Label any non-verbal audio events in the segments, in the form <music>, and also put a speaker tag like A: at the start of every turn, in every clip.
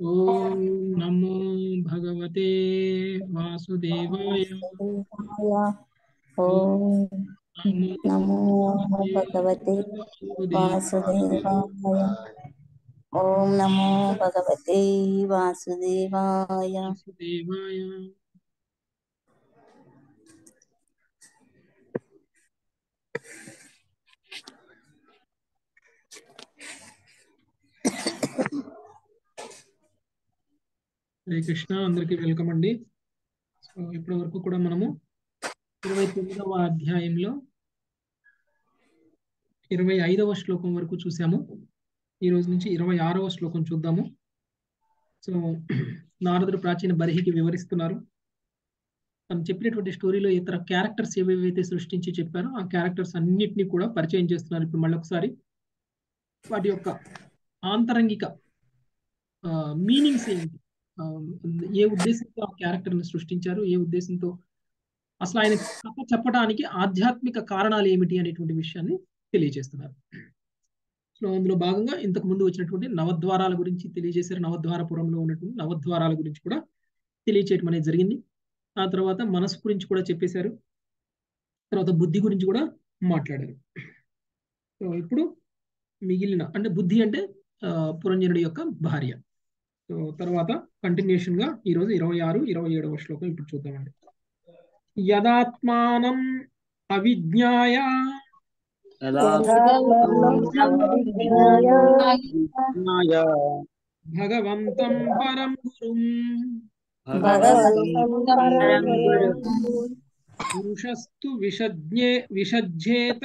A: ॐ नमो भगवते
B: वासुदेवाय।
A: ओम
B: नमो भगवते वासुदेवाय। ॐ नमो भगवते वासुदेवाय।
A: वासुदेवाय। హరే కృష్ణ అందరికి వెల్కమ్ అండి. సో ఇప్పటి వరకు కూడా మనము ఇరవై తొమ్మిదవ అధ్యాయంలో ఇరవై ఐదవ శ్లోకం వరకు చూసాము. ఈ రోజు నుంచి ఇరవై ఆరవ శ్లోకం చూద్దాము. సో నారదుడు ప్రాచీన బరిహికి వివరిస్తున్నారు. తను చెప్పినటువంటి స్టోరీలో ఇతర క్యారెక్టర్స్ ఏవేవైతే సృష్టించి చెప్పారో ఆ క్యారెక్టర్స్ అన్నిటినీ కూడా పరిచయం చేస్తున్నారు ఇప్పుడు మళ్ళొకసారి. వాటి యొక్క ఆంతరంగిక మీనింగ్స్ ఏంటి? ఏ ఉద్దేశంతో ఆ క్యారెక్టర్ని సృష్టించారు? ఏ ఉద్దేశంతో? అసలు ఆయన కథ చెప్పడానికి ఆధ్యాత్మిక కారణాలు ఏమిటి అనేటువంటి విషయాన్ని తెలియజేస్తున్నారు. సో అందులో భాగంగా ఇంతకు ముందు వచ్చినటువంటి నవద్వారాల గురించి తెలియజేశారు. నవద్వారపురంలో ఉన్నటువంటి నవద్వారాల గురించి కూడా తెలియచేయటం అనేది జరిగింది. ఆ తర్వాత మనసు గురించి కూడా చెప్పేశారు. తర్వాత బుద్ధి గురించి కూడా మాట్లాడారు. సో ఇప్పుడు మిగిలిన అంటే బుద్ధి అంటే పురంజనుడి యొక్క భార్య. సో తర్వాత కంటిన్యూషన్గా ఈ రోజు ఇరవై ఆరు ఇరవై ఏడవ శ్లోకం ఇప్పుడు చూద్దామండి. యదాత్మానం అవిజ్ఞాయ. భగవంతం పరం గురుం. పురుషస్తు విషజ్ఞే విషజ్యేత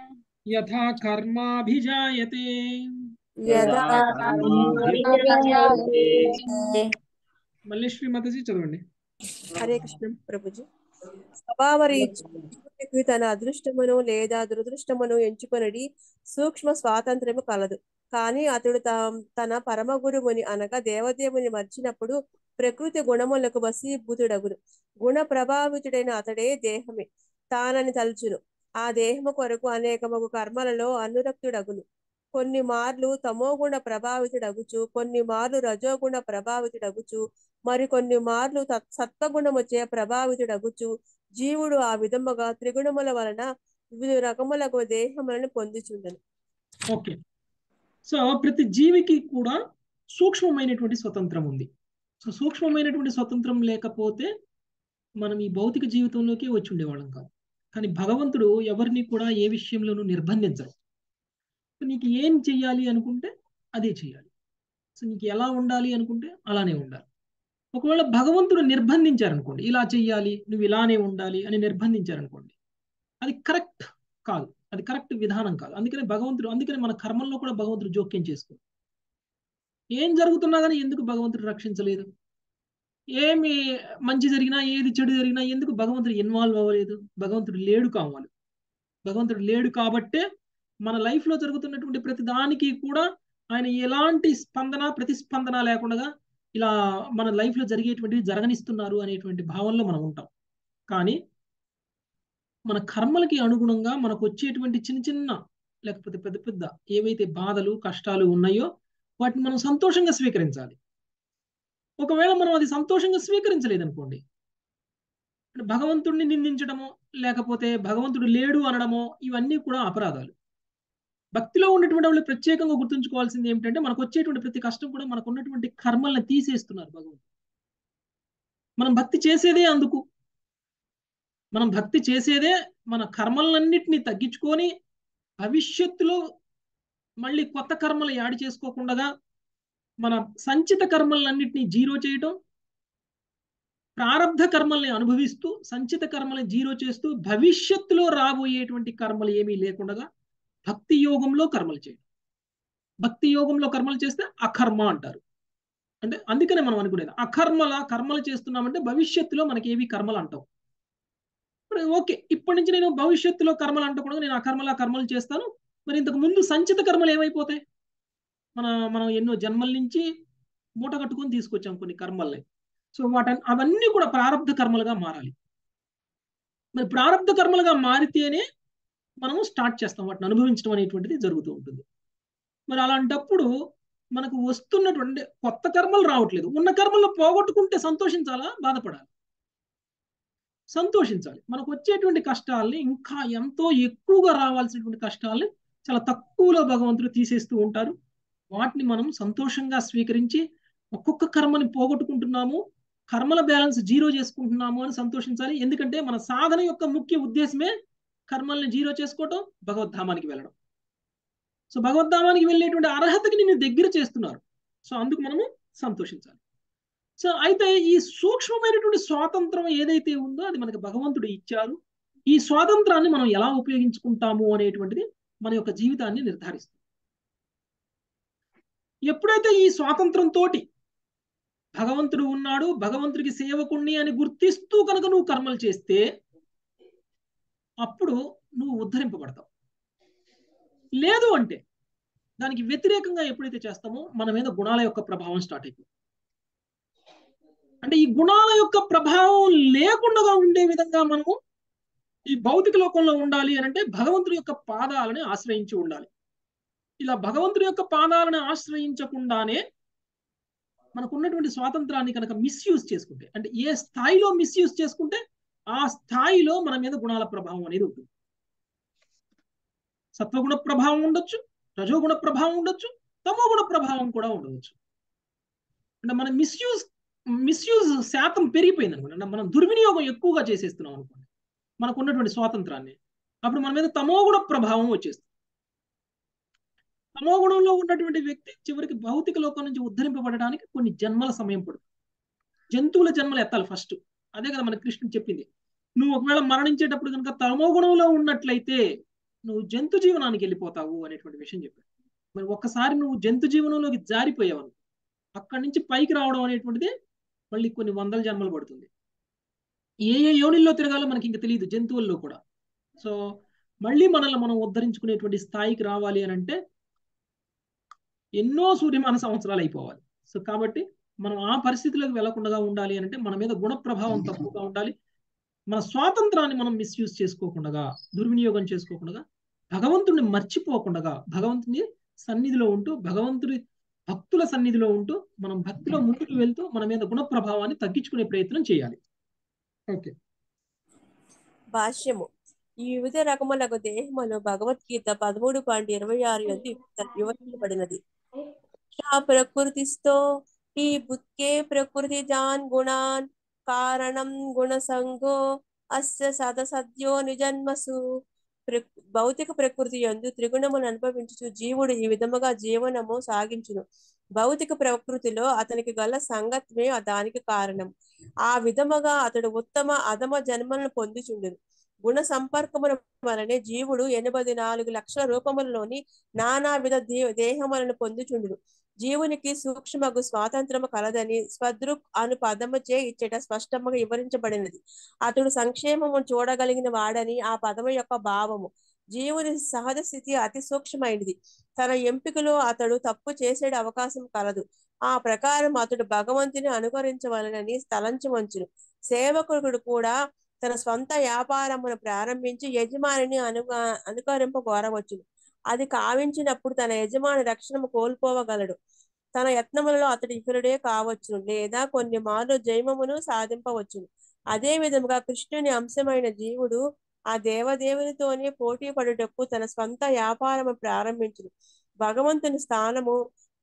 A: యథా కర్మాభిజాయతే మళ్ళీ శ్రీమతజీ చదవండి.
C: హరే కృష్ణ ప్రభుజీ. తన అదృష్టమును లేదా దురదృష్టమును ఎంచుకొనడి సూక్ష్మ స్వాతంత్ర్యము కలదు. కానీ అతడు తా- తన పరమ గురువుని అనగా దేవదేవుని మర్చినప్పుడు ప్రకృతి గుణములకు వశీభూతుడగును. గుణ ప్రభావితుడైన అతడే దేహమే. తానని తలుచును. ఆ దేహము కొరకు అనేకమగు కర్మలలో అనురక్తుడగును. కొన్ని మార్లు తమోగుణ ప్రభావితుడగుచు కొన్ని మార్లు రజోగుణ ప్రభావితుడగుచు మరికొన్ని మార్లు తత్- సత్వగుణముచే ప్రభావితుడగుచు. జీవుడు ఆ విధముగా త్రిగుణముల వలన వివిధ రకములకు దేహములను పొందుచుండను.
A: ఓకే. సో ప్రతి జీవికి కూడా సూక్ష్మమైనటువంటి స్వతంత్రం ఉంది. సో సూక్ష్మమైనటువంటి స్వతంత్రం లేకపోతే మనం ఈ భౌతిక జీవితంలోకి వచ్చి ఉండేవాళ్ళం కాదు. కానీ భగవంతుడు ఎవరిని కూడా ఏ విషయంలోనూ నిర్బంధించరు నీకు ఏం చెయ్యాలి అనుకుంటే అదే చేయాలి సో నీకు ఎలా ఉండాలి అనుకుంటే అలానే ఉండాలి. ఒకవేళ భగవంతుడు నిర్బంధించారనుకోండి ఇలా చెయ్యాలి నువ్వు ఇలానే ఉండాలి అని నిర్బంధించారనుకోండి అది కరెక్ట్ కాదు. అది కరెక్ట్ విధానం కాదు. అందుకనే భగవంతుడు అందుకనే మన కర్మల్లో కూడా భగవంతుడు జోక్యం చేసుకోడు. ఏం జరుగుతున్నా కానీ ఎందుకు భగవంతుడు రక్షించలేదు? ఏమి మంచి జరిగినా ఏది చెడు జరిగినా ఎందుకు భగవంతుడు ఇన్వాల్వ్ అవ్వలేదు? భగవంతుడు లేడు కావాలి. భగవంతుడు లేడు కాబట్టే మన లైఫ్లో జరుగుతున్నటువంటి ప్రతి దానికి కూడా ఆయన ఎలాంటి స్పందన ప్రతిస్పందన లేకుండా ఇలా మన లైఫ్లో జరిగేటువంటివి జరగనిస్తున్నారు అనేటువంటి భావనలో మనం ఉంటాం. కానీ మన కర్మలకి అనుగుణంగా మనకు వచ్చేటువంటి చిన్న చిన్న లేకపోతే పెద్ద పెద్ద ఏవైతే బాధలు కష్టాలు ఉన్నాయో వాటిని మనం సంతోషంగా స్వీకరించాలి. ఒకవేళ మనం అది సంతోషంగా స్వీకరించలేదనుకోండి భగవంతుడిని నిందించడము లేకపోతే భగవంతుడు లేడు అనడమో ఇవన్నీ కూడా అపరాధాలు. భక్తిలో ఉన్నటువంటి వాళ్ళు ప్రత్యేకంగా గుర్తుంచుకోవాల్సింది ఏమిటంటే మనకు వచ్చేటువంటి ప్రతి కష్టం కూడా మనకు ఉన్నటువంటి కర్మల్ని తీసేస్తున్నారు భగవంతుడు. మనం భక్తి చేసేదే అందుకు. మనం భక్తి చేసేదే మన కర్మలన్నింటినీ తగ్గించుకొని భవిష్యత్తులో మళ్ళీ కొత్త కర్మలు యాడ్ చేసుకోకుండా మన సంచిత కర్మలన్నింటినీ జీరో చేయటం ప్రారంధ కర్మల్ని అనుభవిస్తూ సంచిత కర్మల్ని జీరో చేస్తూ భవిష్యత్తులో రాబోయేటువంటి కర్మలు ఏమీ లేకుండా భక్తి యోగంలో కర్మలు చేయడం భక్తి యోగంలో కర్మలు చేస్తే అకర్మ అంటారు. అంటే అందుకనే మనం అనుకునేది అకర్మల కర్మలు చేస్తున్నామంటే భవిష్యత్తులో మనకి ఏవి కర్మలు అంటాం ఇప్పుడు ఓకే ఇప్పటి నుంచి నేను భవిష్యత్తులో కర్మలు అంటకుండా నేను అకర్మల కర్మలు చేస్తాను మరి ఇంతకు ముందు సంచిత కర్మలు ఏమైపోతాయి? మన మనం ఎన్నో జన్మల నుంచి మూట కట్టుకొని తీసుకొచ్చాం కొన్ని కర్మల్ని. సో వాట అవన్నీ కూడా ప్రారంధ కర్మలుగా మారాలి. మరి ప్రారంధ కర్మలుగా మారితేనే మనము స్టార్ట్ చేస్తాం. వాటిని అనుభవించడం అనేటువంటిది జరుగుతూ ఉంటుంది. మరి అలాంటప్పుడు మనకు వస్తున్నటువంటి కొత్త కర్మలు రావట్లేదు. ఉన్న కర్మలు పోగొట్టుకుంటే సంతోషించాలా? బాధపడాలి. సంతోషించాలి. మనకు వచ్చేటువంటి కష్టాలని ఇంకా ఎంతో ఎక్కువగా రావాల్సినటువంటి కష్టాలని చాలా తక్కువలో భగవంతుడు తీసేస్తూ ఉంటారు. వాటిని మనం సంతోషంగా స్వీకరించి ఒక్కొక్క కర్మని పోగొట్టుకుంటున్నాము కర్మల బ్యాలెన్స్ జీరో చేసుకుంటున్నాము అని సంతోషించాలి. ఎందుకంటే మన సాధన యొక్క ముఖ్య ఉద్దేశమే కర్మల్ని జీరో చేసుకోవటం భగవద్ధామానికి వెళ్ళడం. సో భగవద్ధామానికి వెళ్ళేటువంటి అర్హతకి నిన్ను దగ్గర చేస్తున్నారు. సో అందుకు మనము సంతోషించాలి. సో అయితే ఈ సూక్ష్మమైనటువంటి స్వాతంత్రం ఏదైతే ఉందో అది మనకి భగవంతుడు ఇచ్చారు. ఈ స్వాతంత్రాన్ని మనం ఎలా ఉపయోగించుకుంటాము అనేటువంటిది మన యొక్క జీవితాన్ని నిర్ధారిస్తుంది. ఎప్పుడైతే ఈ స్వాతంత్రంతో భగవంతుడు ఉన్నాడు భగవంతుడికి సేవకుణ్ణి అని గుర్తిస్తూ కనుక నువ్వు కర్మలు చేస్తే అప్పుడు నువ్వు ఉద్ధరింపబడతావు. లేదు అంటే దానికి వ్యతిరేకంగా ఎప్పుడైతే చేస్తామో మన మీద గుణాల యొక్క ప్రభావం స్టార్ట్ అయిపోతుంది. అంటే ఈ గుణాల యొక్క ప్రభావం లేకుండా ఉండే విధంగా మనము ఈ భౌతిక లోకంలో ఉండాలి అని అంటే భగవంతుడి యొక్క పాదాలని ఆశ్రయించి ఉండాలి. ఇలా భగవంతుడి యొక్క పాదాలను ఆశ్రయించకుండానే మనకు ఉన్నటువంటి స్వాతంత్రాన్ని కనుక మిస్యూజ్ చేసుకుంటే అంటే ఏ స్థాయిలో మిస్యూజ్ చేసుకుంటే ఆ స్థాయిలో మన మీద గుణాల ప్రభావం అనేది ఉంటుంది. సత్వగుణ ప్రభావం ఉండొచ్చు రజోగుణ ప్రభావం ఉండొచ్చు తమోగుణ ప్రభావం కూడా ఉండవచ్చు. అంటే మనం మిస్యూజ్ మిస్యూజ్ శాతం పెరిగిపోయింది అనుకోండి అంటే మనం దుర్వినియోగం ఎక్కువగా చేసేస్తున్నాం అనుకోండి మనకు ఉన్నటువంటి స్వాతంత్రాన్ని అప్పుడు మన మీద తమోగుణ ప్రభావం వచ్చేస్తుంది. తమోగుణంలో ఉన్నటువంటి వ్యక్తి చివరికి భౌతిక లోకం నుంచి ఉద్ధరింపబడడానికి కొన్ని జన్మల సమయం పడుతుంది. జంతువుల జన్మలు ఎత్తాలి ఫస్ట్ అదే కదా మన కృష్ణుడు చెప్పింది. నువ్వు ఒకవేళ మరణించేటప్పుడు కనుక తమోగుణంలో ఉన్నట్లయితే నువ్వు జంతు జీవనానికి వెళ్ళిపోతావు అనేటువంటి విషయం చెప్పాడు. మరి ఒక్కసారి నువ్వు జంతు జీవనంలోకి జారిపోయావు అక్కడి నుంచి పైకి రావడం అనేటువంటిది మళ్ళీ కొన్ని వందల జన్మలు పడుతుంది. ఏ ఏ యోనిల్లో తిరగాలో మనకి ఇంకా తెలియదు జంతువుల్లో కూడా. సో మళ్ళీ మనల్ని మనం ఉద్ధరించుకునేటువంటి స్థాయికి రావాలి అని అంటే ఎన్నో సూర్యమాన సంవత్సరాలు అయిపోవాలి. సో కాబట్టి మనం ఆ పరిస్థితిలోకి వెళ్ళకుండా ఉండాలి అంటే మన మీద గుణ ప్రభావం తక్కువగా ఉండాలి. మన స్వాతంత్రాన్ని మనం మిస్యూజ్ చేసుకోకుండా దుర్వినియోగం చేసుకోకుండా భగవంతుడిని మర్చిపోకుండా భగవంతుని సన్నిధిలో ఉంటూ భగవంతుడి భక్తుల సన్నిధిలో ఉంటూ మనం భక్తిలో ముందుకు వెళ్తూ మన మీద గుణ ప్రభావాన్ని తగ్గించుకునే ప్రయత్నం చేయాలి. ఓకే.
C: భాష్యము. ఈ వివిధ రకములకు దేహములు భగవద్గీత పదమూడు పాయింట్ ఇరవై ఆరు వివరించబడినది. ప్రకృతిస్తో ఈ బుత్కే ప్రకృతి జాన్ గుణాన్ కారణం గుణ సంగో అస్య సదసద్యో నిజన్మసు భౌతిక ప్రకృతి యందు త్రిగుణములు అనుభవించు జీవుడు ఈ విధముగా జీవనము సాగించును। భౌతిక ప్రకృతిలో అతనికి గల సంగత్వే దానికి కారణం। ఆ విధముగా అతడు ఉత్తమ అధమ జన్మలను పొందుచుండును। గుణ సంపర్కముల వలనే జీవుడు ఎనభై నాలుగు లక్షల రూపములలోని నానా విధ దేహములను పొందుచుండును. జీవునికి సూక్ష్మకు స్వాతంత్రము కలదని స్వదృక్ అను పదము చే ఇచ్చట స్పష్టముగా వివరించబడినది. అతడు సంక్షేమము చూడగలిగిన వాడని ఆ పదము యొక్క భావము. జీవుని సహజ స్థితి అతి సూక్ష్మమైనది. తన ఎంపికలో అతడు తప్పు చేసే అవకాశం కలదు. ఆ ప్రకారం అతడు భగవంతుని అనుకరించవలనని తలంచవచ్చును సేవకుడు కూడా తన స్వంత వ్యాపారమును ప్రారంభించి యజమానిని అనుగా అనుకరింప కోరవచ్చును. అది కావించినప్పుడు తన యజమాని రక్షణము కోల్పోవగలడు. తన యత్నములలో అతడు ఇతరుడే కావచ్చును లేదా కొన్ని మార్లు జైమమును సాధింపవచ్చును. అదే విధముగా కృష్ణుని అంశమైన జీవుడు ఆ దేవదేవునితోనే పోటీ పడుటకు తన స్వంత వ్యాపారము ప్రారంభించును. భగవంతుని స్థానము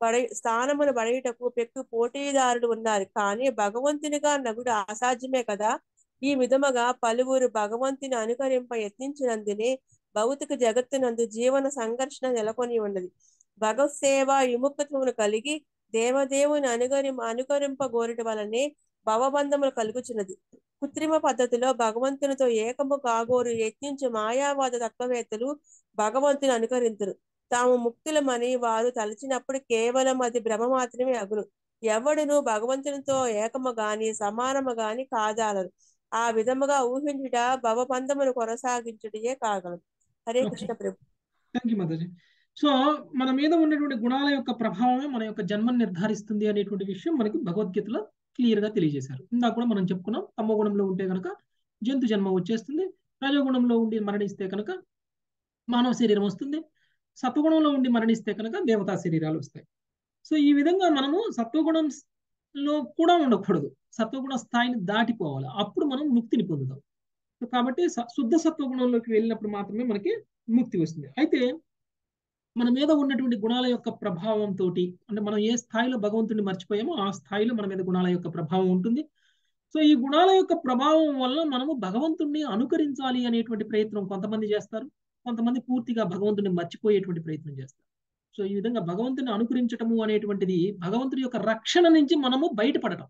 C: పడే స్థానమును పడేటకు పెక్కు పోటీదారులు ఉన్నారు. కానీ భగవంతునిగా నగుడు అసాధ్యమే కదా? ఈ విధముగా పలువురు భగవంతుని అనుకరింప యత్నించినందునే భౌతిక జగత్తునందు జీవన సంఘర్షణ నెలకొని ఉన్నది. భగవత్ సేవ విముక్తమును కలిగి దేవదేవుని అనుకరి అనుకరింపగోరట వలనే భవబంధములు కలుగుచున్నది. కృత్రిమ పద్ధతిలో భగవంతునితో ఏకము కాగోరు యత్నించి మాయావాద తత్వవేత్తలు భగవంతుని అనుకరించరు తాము ముక్తులమని వారు తలచినప్పుడు కేవలం అది భ్రమ మాత్రమే అగును. ఎవడును భగవంతునితో ఏకము గాని సమానము గాని కాదాలరు ఆ విధముగా ఊహించుట భవబంధమును కొనసాగించుటయే కాగలదు హరే. కృష్ణ ప్రభు.
A: థ్యాంక్ యూ మాతాజీ సో మన మీద ఉన్నటువంటి గుణాల యొక్క ప్రభావమే మన యొక్క జన్మను నిర్ధారిస్తుంది అనేటువంటి విషయం మనకి భగవద్గీతలో క్లియర్గా తెలియజేశారు. ఇందాక కూడా మనం చెప్పుకున్నాం తమో గుణంలో ఉంటే కనుక జంతు జన్మ వచ్చేస్తుంది రజోగుణంలో ఉండి మరణిస్తే కనుక మానవ శరీరం వస్తుంది సత్వగుణంలో ఉండి మరణిస్తే కనుక దేవతా శరీరాలు వస్తాయి. సో ఈ విధంగా మనము లో కూడా ఉండకూడదు. సత్వగుణ స్థాయిని దాటిపోవాలి. అప్పుడు మనం ముక్తిని పొందుతాం. కాబట్టి శుద్ధ సత్వగుణంలోకి వెళ్ళినప్పుడు మాత్రమే మనకి ముక్తి వస్తుంది. అయితే మన మీద ఉన్నటువంటి గుణాల యొక్క ప్రభావంతో అంటే మనం ఏ స్థాయిలో భగవంతుడిని మర్చిపోయామో ఆ స్థాయిలో మన మీద గుణాల యొక్క ప్రభావం ఉంటుంది. సో ఈ గుణాల యొక్క ప్రభావం వల్ల మనము భగవంతుణ్ణి అనుకరించాలి అనేటువంటి ప్రయత్నం కొంతమంది చేస్తారు. కొంతమంది పూర్తిగా భగవంతుని మర్చిపోయేటువంటి ప్రయత్నం చేస్తారు. సో ఈ విధంగా భగవంతుని అనుకరించటము అనేటువంటిది భగవంతుడి యొక్క రక్షణ నుంచి మనము బయటపడటం.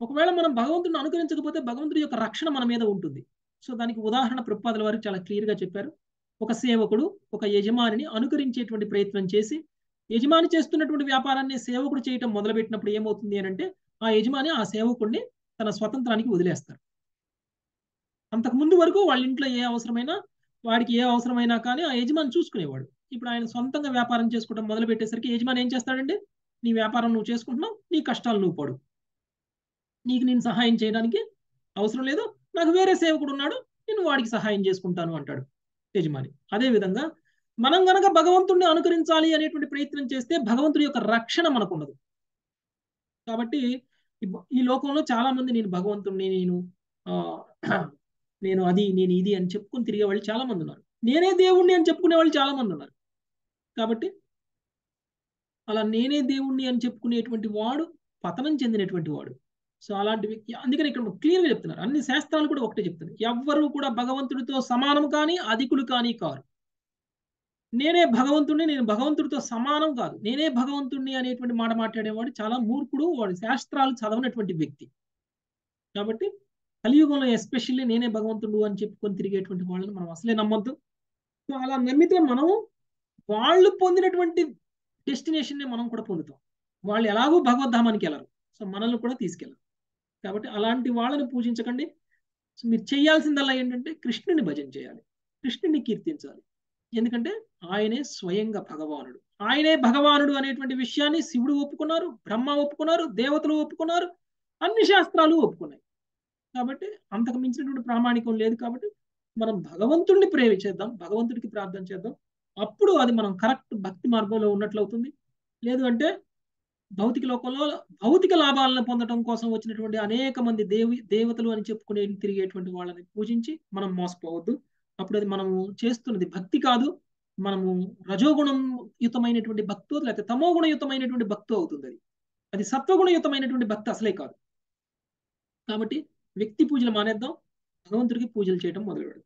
A: ఒకవేళ మనం భగవంతుని అనుకరించకపోతే భగవంతుడి యొక్క రక్షణ మన మీద ఉంటుంది. సో దానికి ఉదాహరణ ప్రపాదుల వారు చాలా క్లియర్గా చెప్పారు. ఒక సేవకుడు ఒక యజమానిని అనుకరించేటువంటి ప్రయత్నం చేసి యజమాని చేస్తున్నటువంటి వ్యాపారాన్ని సేవకుడు చేయటం మొదలుపెట్టినప్పుడు ఏమవుతుంది అని అంటే ఆ యజమాని ఆ సేవకుడిని తన స్వతంత్రానికి వదిలేస్తారు. అంతకు ముందు వరకు వాళ్ళ ఇంట్లో ఏ అవసరమైనా వాడికి ఏ అవసరమైనా కానీ ఆ యజమాని చూసుకునేవాడు. ఇప్పుడు ఆయన సొంతంగా వ్యాపారం చేసుకోవడం మొదలు పెట్టేసరికి యజమాని ఏం చేస్తాడండి? నీ వ్యాపారం నువ్వు చేసుకుంటున్నావు నీ కష్టాలు నువ్వు పడు. నీకు నేను సహాయం చేయడానికి అవసరం లేదు నాకు వేరే సేవకుడు ఉన్నాడు నేను వాడికి సహాయం చేసుకుంటాను అంటాడు యజమాని. అదే విధంగా మనం గనక భగవంతుడిని అనుకరించాలి అనేటువంటి ప్రయత్నం చేస్తే భగవంతుడి యొక్క రక్షణ మనకు ఉండదు కాబట్టి ఈ- లోకంలో చాలా మంది నేను భగవంతుడిని నేను ఆ, నేను అది నేను ఇది అని చెప్పుకుని తిరిగే వాళ్ళు చాలా మంది ఉన్నారు. నేనే దేవుణ్ణి అని చెప్పుకునే వాళ్ళు చాలా మంది ఉన్నారు. కాబట్టి అలా నేనే దేవుణ్ణి అని చెప్పుకునేటువంటి వాడు పతనం చెందినటువంటి వాడు. సో అలాంటి వ్యక్తి అందుకని ఇక్కడ క్లియర్గా చెప్తున్నారు. అన్ని శాస్త్రాలు కూడా ఒకటే చెప్తున్నారు ఎవ్వరూ కూడా భగవంతుడితో సమానం కానీ అధికులు కానీ కారు. నేనే భగవంతుడిని నేను భగవంతుడితో సమానం కాదు. నేనే భగవంతుడిని అనేటువంటి మాట మాట్లాడేవాడు చాలా మూర్ఖుడు వాడు శాస్త్రాలు చదవనటువంటి వ్యక్తి. కాబట్టి కలియుగంలో ఎస్పెషల్లీ నేనే భగవంతుడు అని చెప్పుకొని తిరిగేటువంటి వాళ్ళని మనం అసలే నమ్మొద్దు. సో అలా నమ్మితే మనం వాళ్ళు పొందినటువంటి డెస్టినేషన్ మనం కూడా పొందుతాం. వాళ్ళు ఎలాగో భగవద్ధామానికి వెళ్ళరు. సో మనల్ని కూడా తీసుకెళ్ళరు. కాబట్టి అలాంటి వాళ్ళని పూజించకండి. సో మీరు చేయాల్సిందల్లా ఏంటంటే కృష్ణుని భజన చేయాలి. కృష్ణుని కీర్తించాలి. ఎందుకంటే ఆయనే స్వయంగా భగవానుడు. ఆయనే భగవానుడు అనేటువంటి విషయాన్ని శివుడు ఒప్పుకున్నారు బ్రహ్మ ఒప్పుకున్నారు దేవతలు ఒప్పుకున్నారు అన్ని శాస్త్రాలు ఒప్పుకున్నాయి. కాబట్టి అంతకు మించినటువంటి ప్రామాణికం లేదు కాబట్టి మనం భగవంతుడిని ప్రేమించేద్దాం భగవంతుడికి ప్రార్థన చేద్దాం. అప్పుడు అది మనం కరెక్ట్ భక్తి మార్గంలో ఉన్నట్లు అవుతుంది లేదు అంటే భౌతిక లోకంలో భౌతిక లాభాలను పొందడం కోసం వచ్చినటువంటి అనేక మంది దేవి దేవతలు అని చెప్పుకునే తిరిగేటువంటి వాళ్ళని పూజించి మనం మోసపోవద్దు. అప్పుడు అది మనము చేస్తున్నది భక్తి కాదు. మనము రజోగుణం యుతమైనటువంటి భక్తో లేకపోతే తమోగుణ యుతమైనటువంటి భక్తో అవుతుంది అది అది సత్వగుణయుతమైనటువంటి భక్తి అసలే కాదు. కాబట్టి వ్యక్తి పూజలు మానేద్దాం భగవంతుడికి పూజలు చేయడం మొదలు పెడదాం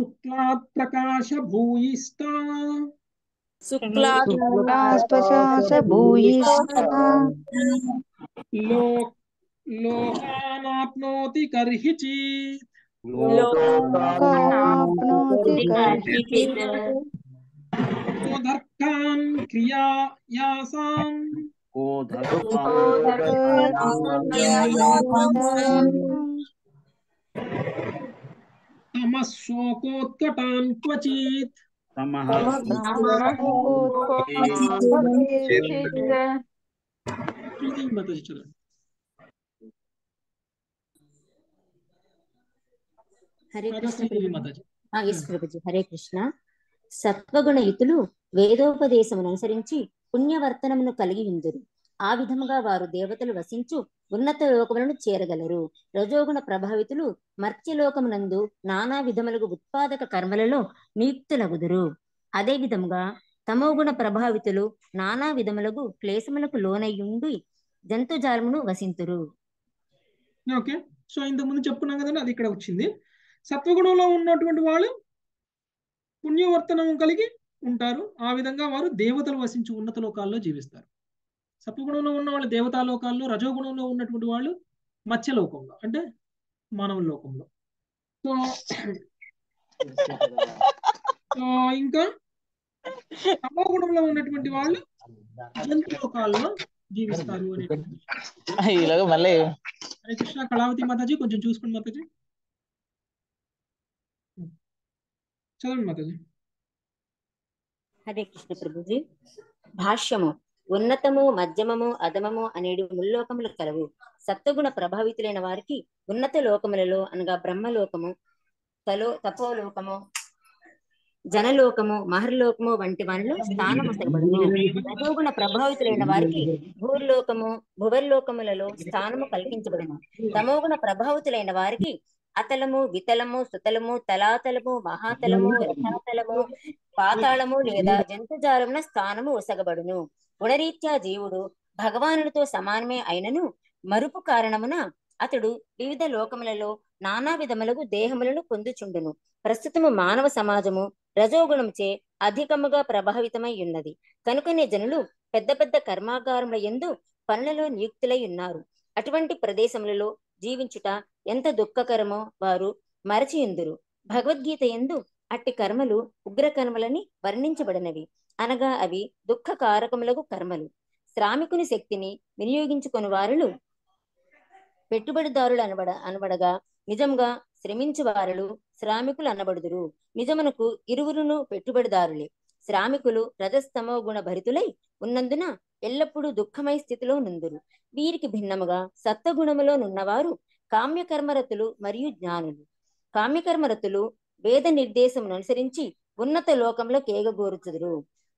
A: शुक्ला प्रकाश लोक
B: लोकानाप्नोति कर्हिचि।
A: कोधर्कान् क्रियायासाम् कोधर्कान् क्रियायासाम् మాతాజీ చదవండి
D: హరే కృష్ణ హరే కృష్ణ సత్వగుణయుతులు వేదోపదేశమును అనుసరించి పుణ్యవర్తనమును కలిగి ఉందురు ఆ విధముగా వారు దేవతలు వసించు ఉన్నత లోకములను చేరగలరు. రజోగుణ ప్రభావితులు మర్త్యలోకమునందు నానా విధములకు ఉత్పాదక కర్మలలో నియుక్తులగుదురు. అదే విధముగా తమోగుణ ప్రభావితులు నానా విధములకు క్లేశములకు లోనయ్యుండి జంతుజాలమును వసింతురు.
A: ఓకే. సో ఇంతకు ముందు చెప్పుకున్నాం కదండి అది ఇక్కడ వచ్చింది. సత్వగుణంలో ఉన్నటువంటి వాళ్ళు పుణ్యవర్తనం కలిగి ఉంటారు. ఆ విధంగా వారు దేవతలు వసించి ఉన్నత లోకాల్లో జీవిస్తారు. సత్వగుణంలో ఉన్న వాళ్ళు దేవతా లోకాల్లో రజోగుణంలో ఉన్నటువంటి వాళ్ళు మత్స్యలోకంలో అంటే మానవ లోకంలో సో ఇంకా తమో గుణంలో ఉన్నటువంటి వాళ్ళు జంతు లోకాల్లో జీవిస్తారు అనేటువంటి
E: మళ్ళీ
A: హరే కృష్ణ కళావతి మాతాజీ కొంచెం చూసుకోండి మాతాజీ. చదవండి మాతాజీ.
D: హరే కృష్ణ ప్రభుజీ. భాష్యము. ఉన్నతము మధ్యమము అధమము అనేడు ముల్లోకములు కలవు. సత్వగుణ ప్రభావితులైన వారికి ఉన్నత లోకములలో అనగా బ్రహ్మలోకము తలో తపోలోకము జనలోకము మహర్లోకము వంటి వారిలో స్థానము అసలబడును రజోగుణ ప్రభావితులైన వారికి భూర్లోకము భువర్లోకములలో స్థానము కల్పించబడును తమోగుణ ప్రభావితులైన వారికి అతలము వితలము సుతలము తలాతలము మహాతలము రథాతలము పాతాళము లేదా జంతుజాలమున స్థానము ఒసగబడును గుణరీత్యా జీవుడు భగవానుడితో సమానమే అయినను. మరుపు కారణమున అతడు వివిధ లోకములలో నానా విధములకు దేహములను పొందుచుండును. ప్రస్తుతము మానవ సమాజము రజోగుణముచే అధికముగా ప్రభావితమై ఉన్నది. కనుకనే జనులు పెద్ద పెద్ద కర్మాగారముల యందు పనులలో నియుక్తులై ఉన్నారు. అటువంటి ప్రదేశములలో జీవించుట ఎంత దుఃఖకరమో వారు మరచియుందురు. భగవద్గీత ఎందు అట్టి కర్మలు ఉగ్ర కర్మలని వర్ణించబడినవి. అనగా అవి దుఃఖ కారకములకు కర్మలు. శ్రామికుని శక్తిని వినియోగించుకొని వారులు పెట్టుబడిదారులు అనబడ అనబడగా నిజంగా శ్రమించు వారులు శ్రామికులు అనబడుదురు. నిజమునకు ఇరువురును పెట్టుబడిదారులే. శ్రామికులు రజస్తమో గుణ భరితులై ఉన్నందున ఎల్లప్పుడూ దుఃఖమై స్థితిలో నుందురు. వీరికి భిన్నముగా సత్వగుణములో నున్నవారు కామ్యకర్మరతులు మరియు జ్ఞానులు. కామ్యకర్మరతులు వేద నిర్దేశమును అనుసరించి ఉన్నత లోకంలో కేగగోరుచుదురు.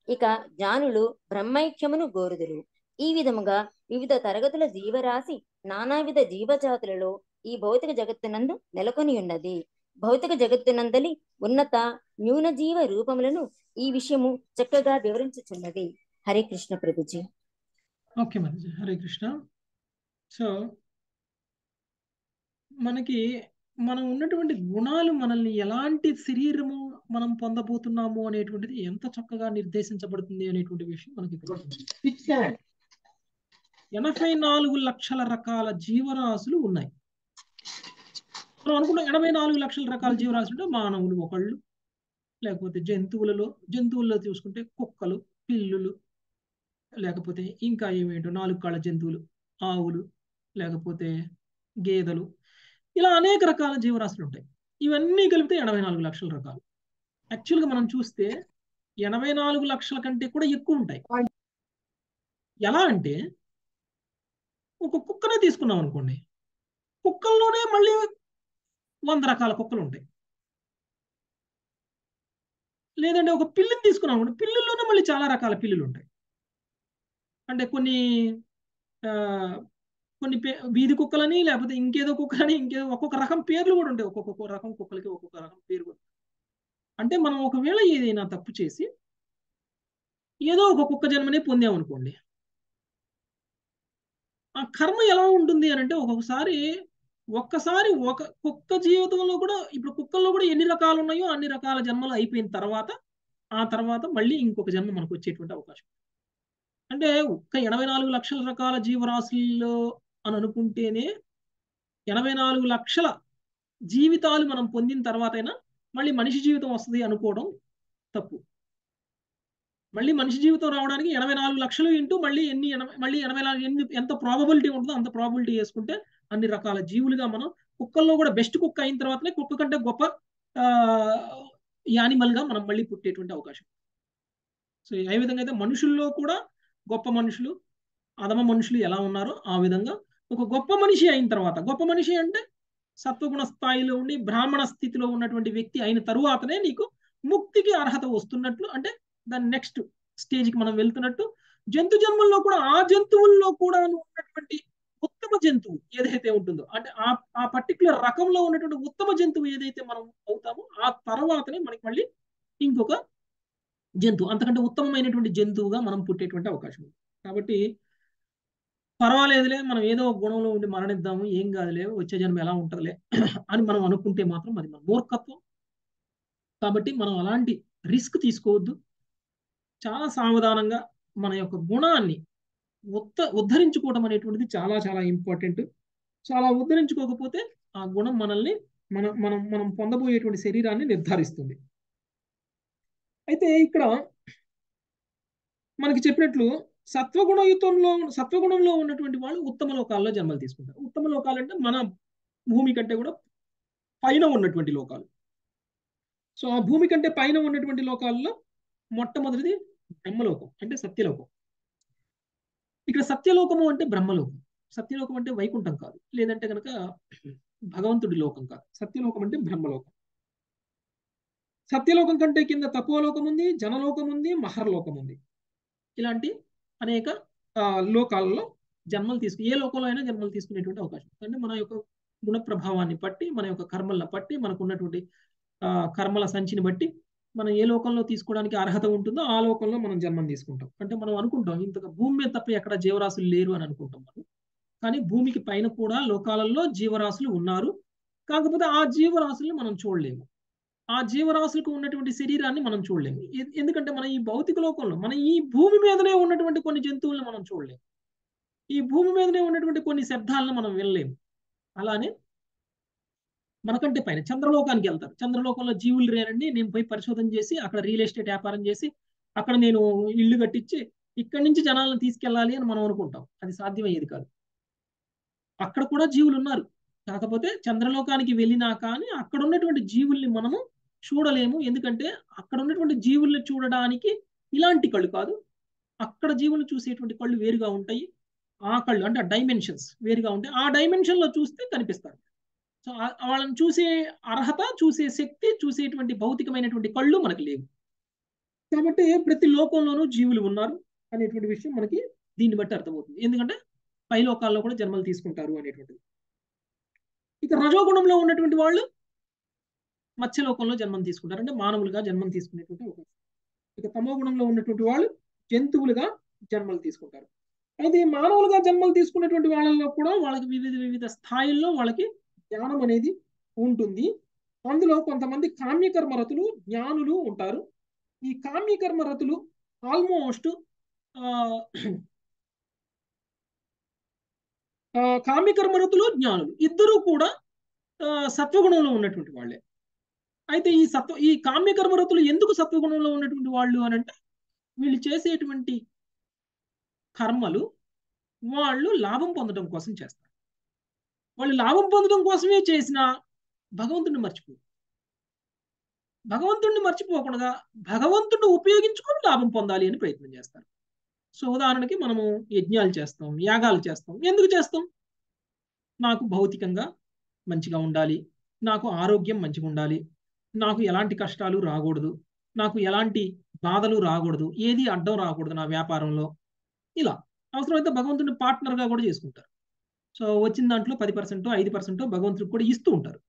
D: ఇక జ్ఞానులు బ్రహ్మైక్యమును గోరుదురు. ఈ విధముగా వివిధ తరగతుల జీవరాశి నానావిధ జీవజాతులలో ఈ భౌతిక జగత్తునందు నెలకొని ఉన్నది భౌతిక జగత్తునందలి ఉన్నత న్యూన జీవ రూపములను ఈ విషయము చక్కగా వివరించుచున్నది. హరే కృష్ణ ప్రభుజీ.
A: ఓకే మనజీ హరే కృష్ణ. సో మనకి మనం ఉన్నటువంటి గుణాలు మనల్ని ఎలాంటి శరీరము మనం పొందబోతున్నాము అనేటువంటిది ఎంత చక్కగా నిర్దేశించబడుతుంది అనేటువంటి విషయం మనకి ఎనభై నాలుగు లక్షల రకాల జీవరాశులు ఉన్నాయి. మనం అనుకున్న ఎనభై నాలుగు లక్షల రకాల జీవరాశులు మానవులు ఒకళ్ళు లేకపోతే జంతువులలో జంతువుల్లో చూసుకుంటే కుక్కలు పిల్లులు లేకపోతే ఇంకా ఏమేంటో నాలుగు కాళ్ళ జంతువులు ఆవులు లేకపోతే గేదెలు ఇలా అనేక రకాల జీవరాశులు ఉంటాయి. ఇవన్నీ కలిపితే ఎనభై నాలుగు లక్షల రకాలు. యాక్చువల్గా మనం చూస్తే ఎనభై నాలుగు లక్షల కంటే కూడా ఎక్కువ ఉంటాయి. ఎలా అంటే ఒక కుక్కనే తీసుకున్నాం అనుకోండి. కుక్కల్లోనే మళ్ళీ వంద రకాల కుక్కలు ఉంటాయి. లేదంటే ఒక పిల్లిని తీసుకున్నాం అనుకోండి పిల్లుల్లోనే మళ్ళీ చాలా రకాల పిల్లులు ఉంటాయి. అంటే కొన్ని కొన్ని పే- వీధి కుక్కలని లేకపోతే ఇంకేదో కుక్కలని ఇంకేదో ఒక్కొక్క రకం పేర్లు కూడా ఉంటాయి. ఒక్కొక్క రకం కుక్కలకి ఒక్కొక్క రకం పేరు కూడా. అంటే మనం ఒకవేళ ఏదైనా తప్పు చేసి ఏదో ఒక కుక్క జన్మనే పొందామనుకోండి ఆ కర్మ ఎలా ఉంటుంది అని అంటే ఒక్కొక్కసారి ఒక్కసారి ఒక కుక్క జీవితంలో కూడా ఇప్పుడు కుక్కల్లో కూడా ఎన్ని రకాలు ఉన్నాయో అన్ని రకాల జన్మలు అయిపోయిన తర్వాత ఆ తర్వాత మళ్ళీ ఇంకొక జన్మ మనకు వచ్చేటువంటి అవకాశం. అంటే ఒక్క ఎనభై నాలుగు లక్షల రకాల జీవరాశుల్లో అని అనుకుంటేనే ఎనభై నాలుగు లక్షల జీవితాలు మనం పొందిన తర్వాతైనా మళ్ళీ మనిషి జీవితం వస్తుంది అనుకోవడం తప్పు. మళ్ళీ మనిషి జీవితం రావడానికి ఎనభై నాలుగు లక్షలు ఇంటూ మళ్ళీ ఎన్ని మళ్ళీ ఎనభై నాలుగు ఎన్ని ఎంత ప్రాబబిలిటీ ఉంటుందో అంత ప్రాబిలిటీ వేసుకుంటే అన్ని రకాల జీవులుగా మనం కుక్కల్లో కూడా బెస్ట్ కుక్క అయిన తర్వాతనే కుక్క కంటే గొప్ప యానిమల్గా మనం మళ్ళీ పుట్టేటువంటి అవకాశం. సో ఏ విధంగా అయితే మనుషుల్లో కూడా గొప్ప మనుషులు అధమ మనుషులు ఎలా ఉన్నారో ఆ విధంగా ఒక గొప్ప మనిషి అయిన తర్వాత గొప్ప మనిషి అంటే సత్వగుణ స్థాయిలో ఉండి బ్రాహ్మణ స్థితిలో ఉన్నటువంటి వ్యక్తి అయిన తరువాతనే నీకు ముక్తికి అర్హత వస్తున్నట్లు అంటే దాని నెక్స్ట్ స్టేజ్కి మనం వెళ్తున్నట్టు జంతు జన్మల్లో కూడా ఆ జంతువుల్లో కూడా ఉన్నటువంటి ఉత్తమ జంతువు ఏదైతే ఉంటుందో అంటే ఆ ఆ పర్టికులర్ రకంలో ఉన్నటువంటి ఉత్తమ జంతువు ఏదైతే మనం అవుతామో ఆ తర్వాతనే మనకి మళ్ళీ ఇంకొక జంతువు అంతకంటే ఉత్తమమైనటువంటి జంతువుగా మనం పుట్టేటువంటి అవకాశం ఉంది. కాబట్టి పర్వాలేదులే మనం ఏదో ఒక గుణంలో ఉండి మరణిద్దాము ఏం కాదులే వచ్చే జన్మ ఎలా ఉంటుందిలే <clears throat> అని మనం అనుకుంటే మాత్రం అది మన మూర్ఖత్వం. కాబట్టి మనం అలాంటి రిస్క్ తీసుకోవద్దు. చాలా సావధానంగా మన యొక్క గుణాన్ని ఉత్త ఉద్ధరించుకోవడం అనేటువంటిది చాలా చాలా ఇంపార్టెంట్. చాలా ఉద్ధరించుకోకపోతే ఆ గుణం మనల్ని మన మనం మనం పొందబోయేటువంటి శరీరాన్ని నిర్ధారిస్తుంది. అయితే ఇక్కడ మనకి చెప్పినట్లు సత్వగుణయుతంలో సత్వగుణంలో ఉన్నటువంటి వాళ్ళు ఉత్తమ లోకాల్లో జన్మలు తీసుకుంటారు. ఉత్తమ లోకాలు అంటే మన భూమి కంటే కూడా పైన ఉన్నటువంటి లోకాలు. సో ఆ భూమి కంటే పైన ఉన్నటువంటి లోకాల్లో మొట్టమొదటిది బ్రహ్మలోకం అంటే సత్యలోకం. ఇక్కడ సత్యలోకము అంటే బ్రహ్మలోకం. సత్యలోకం అంటే వైకుంఠం కాదు. లేదంటే కనుక భగవంతుడి లోకం కాదు. సత్యలోకం అంటే బ్రహ్మలోకం. సత్యలోకం కంటే కింద తపోలోకం ఉంది జనలోకం ఉంది మహర్లోకం ఉంది. ఇలాంటి అనేక ఆ, లోకాలలో జన్మలు తీసుకు ఏ లోకంలో అయినా జన్మలు తీసుకునేటువంటి అవకాశం. అంటే మన యొక్క గుణ ప్రభావాన్ని బట్టి మన యొక్క కర్మలను బట్టి మనకు ఉన్నటువంటి ఆ, కర్మల సంచిని బట్టి మనం ఏ లోకంలో తీసుకోవడానికి అర్హత ఉంటుందో ఆ లోకంలో మనం జన్మం తీసుకుంటాం. అంటే మనం అనుకుంటాం ఇంతగా భూమి మీద తప్ప ఎక్కడ జీవరాశులు లేరు అని అనుకుంటాం మనం. కానీ భూమికి పైన కూడా లోకాలలో జీవరాశులు ఉన్నారు. కాకపోతే ఆ జీవరాశుల్ని మనం చూడలేము. ఆ జీవరాశులకు ఉన్నటువంటి శరీరాన్ని మనం చూడలేము. ఎందుకంటే మన ఈ భౌతిక లోకంలో మనం ఈ భూమి మీదనే ఉన్నటువంటి కొన్ని జంతువులను మనం చూడలేము. ఈ భూమి మీదనే ఉన్నటువంటి కొన్ని శబ్దాలను మనం వినలేము. అలానే మనకంటే పైన చంద్రలోకానికి వెళ్తారు. చంద్రలోకంలో జీవులు రేరండి నేను పోయి పరిశోధన చేసి అక్కడ రియల్ ఎస్టేట్ వ్యాపారం చేసి అక్కడ నేను ఇల్లు కట్టించి ఇక్కడి నుంచి జనాలను తీసుకెళ్ళాలి అని మనం అనుకుంటాం. అది సాధ్యమయ్యేది కాదు. అక్కడ కూడా జీవులు ఉన్నారు. కాకపోతే చంద్రలోకానికి వెళ్ళినా కానీ అక్కడ ఉన్నటువంటి జీవుల్ని మనము చూడలేము. ఎందుకంటే అక్కడ ఉన్నటువంటి జీవుల్ని చూడడానికి ఇలాంటి కళ్ళు కాదు. అక్కడ జీవులు చూసేటువంటి కళ్ళు వేరుగా ఉంటాయి. ఆ కళ్ళు అంటే డైమెన్షన్స్ వేరుగా ఉంటాయి. ఆ డైమెన్షన్లో చూస్తే కనిపిస్తారు. సో వాళ్ళని చూసే అర్హత చూసే శక్తి చూసేటువంటి భౌతికమైనటువంటి కళ్ళు మనకు లేవు. కాబట్టి ప్రతి లోకంలోనూ జీవులు ఉన్నారు అనేటువంటి విషయం మనకి దీన్ని బట్టి అర్థమవుతుంది. ఎందుకంటే పై లోకాల్లో కూడా జన్మలు తీసుకుంటారు అనేటువంటిది. ఇక రజోగుణంలో ఉన్నటువంటి వాళ్ళు మత్స్యలోకంలో జన్మం తీసుకుంటారు. అంటే మానవులుగా జన్మం తీసుకునేటువంటి అవకాశం ఇక తమో గుణంలో ఉన్నటువంటి వాళ్ళు జంతువులుగా జన్మలు తీసుకుంటారు. అయితే మానవులుగా జన్మలు తీసుకునేటువంటి వాళ్ళలో కూడా వాళ్ళకి వివిధ వివిధ స్థాయిల్లో వాళ్ళకి జ్ఞానం అనేది ఉంటుంది. అందులో కొంతమంది కామ్యకర్మరతులు జ్ఞానులు ఉంటారు. ఈ కామ్యకర్మరతులు ఆల్మోస్ట్ కామ్యకర్మరతులు జ్ఞానులు. ఇద్దరూ కూడా సత్వగుణంలో ఉన్నటువంటి వాళ్ళే. అయితే ఈ సత్వ ఈ కామ్యకర్మరతులు ఎందుకు సత్వగుణంలో ఉన్నటువంటి వాళ్ళు అని అంటే వీళ్ళు చేసేటువంటి కర్మలు వాళ్ళు లాభం పొందడం కోసం చేస్తారు. వాళ్ళు లాభం పొందడం కోసమే చేసిన భగవంతుడిని మర్చిపో. భగవంతుడిని మర్చిపోకుండా భగవంతుడిని ఉపయోగించుకొని లాభం పొందాలి అని ప్రయత్నం చేస్తారు. సో ఉదాహరణకి మనము యజ్ఞాలు చేస్తాం యాగాలు చేస్తాం. ఎందుకు చేస్తాం? నాకు భౌతికంగా మంచిగా ఉండాలి. నాకు ఆరోగ్యం మంచిగా ఉండాలి. నాకు ఎలాంటి కష్టాలు రాకూడదు. నాకు ఎలాంటి బాధలు రాకూడదు. ఏది అడ్డం రాకూడదు నా వ్యాపారంలో. ఇలా. అవసరమైతే భగవంతుని పార్ట్నర్గా కూడా చేసుకుంటారు. సో వచ్చిన దాంట్లో పది పర్సెంట్ ఐదు పర్సెంట్ భగవంతుడికి కూడా ఇస్తూ ఉంటారు.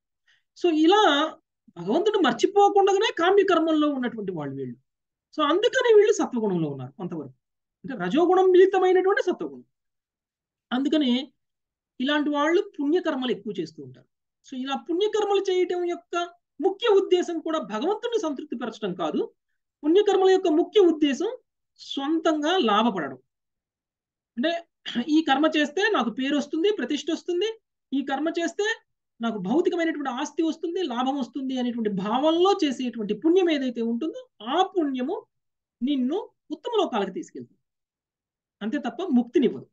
A: సో ఇలా భగవంతుని మర్చిపోకుండానే కామ్యకర్మంలో ఉన్నటువంటి వాళ్ళు వీళ్ళు. సో అందుకని వీళ్ళు సత్వగుణంలో ఉన్నారు కొంతవరకు. అంటే రజోగుణం మిళితమైనటువంటి సత్వగుణం. అందుకని ఇలాంటి వాళ్ళు పుణ్యకర్మలు ఎక్కువ చేస్తూ ఉంటారు. సో ఇలా పుణ్యకర్మలు చేయటం యొక్క ముఖ్య ఉద్దేశం కూడా భగవంతుని సంతృప్తి పరచడం కాదు. పుణ్యకర్మల యొక్క ముఖ్య ఉద్దేశం సొంతంగా లాభపడడం. అంటే ఈ కర్మ చేస్తే నాకు పేరు వస్తుంది ప్రతిష్ట వస్తుంది. ఈ కర్మ చేస్తే నాకు భౌతికమైనటువంటి ఆస్తి వస్తుంది లాభం వస్తుంది అనేటువంటి భావంలో చేసేటువంటి పుణ్యం ఏదైతే ఉంటుందో ఆ పుణ్యము నిన్ను ఉత్తమ లోకాలకు తీసుకెళ్తుంది. అంతే తప్ప ముక్తినివ్వదు.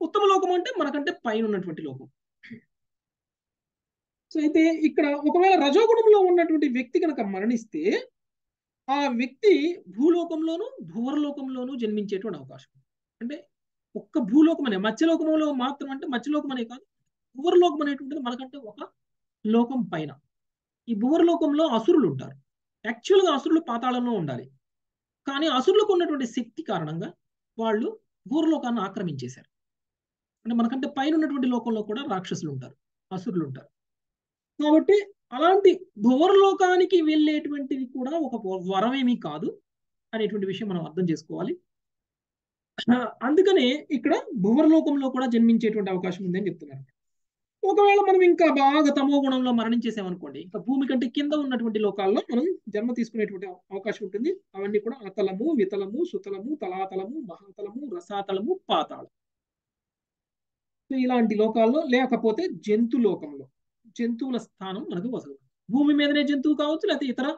A: ఉత్తమ లోకం అంటే మనకంటే పైన ఉన్నటువంటి లోకం. సో అయితే ఇక్కడ ఒకవేళ రజోగుణంలో ఉన్నటువంటి వ్యక్తి కనుక మరణిస్తే ఆ వ్యక్తి భూలోకంలోను భూవరలోకంలోను జన్మించేటువంటి అవకాశం. అంటే ఒక్క భూలోకమనే మత్స్యలోకంలో మాత్రం అంటే మత్స్యలోకమనే కాదు భువర్లోకం అనేటువంటిది మనకంటే ఒక లోకం పైన. ఈ భువర్లోకంలో అసురులు ఉంటారు. యాక్చువల్గా అసురులు పాతాళంలో ఉండాలి. కానీ అసురులకు ఉన్నటువంటి శక్తి కారణంగా వాళ్ళు భూర్లోకాన్ని ఆక్రమించేశారు. అంటే మనకంటే పైన ఉన్నటువంటి లోకంలో కూడా రాక్షసులు ఉంటారు అసురులు ఉంటారు. కాబట్టి అలాంటి భూవరలోకానికి వెళ్ళేటువంటిది కూడా ఒక వరమేమీ కాదు అనేటువంటి విషయం మనం అర్థం చేసుకోవాలి. అందుకనే ఇక్కడ భువర్లోకంలో కూడా జన్మించేటువంటి అవకాశం ఉందని చెప్తున్నారు. ఒకవేళ మనం ఇంకా బాగా తమో గుణంలో మరణించేసామనుకోండి ఇంకా భూమి కంటే కింద ఉన్నటువంటి లోకాల్లో మనం జన్మ తీసుకునేటువంటి అవకాశం ఉంటుంది. అవన్నీ కూడా అతలము వితలము సుతలము తలాతలము మహాతలము రసాతలము పాతాళం. సో ఇలాంటి లోకాల్లో లేకపోతే జంతు లోకంలో జంతువుల స్థానం మనకు వసలు. భూమి మీదనే జంతువు కావచ్చు లేకపోతే ఇతర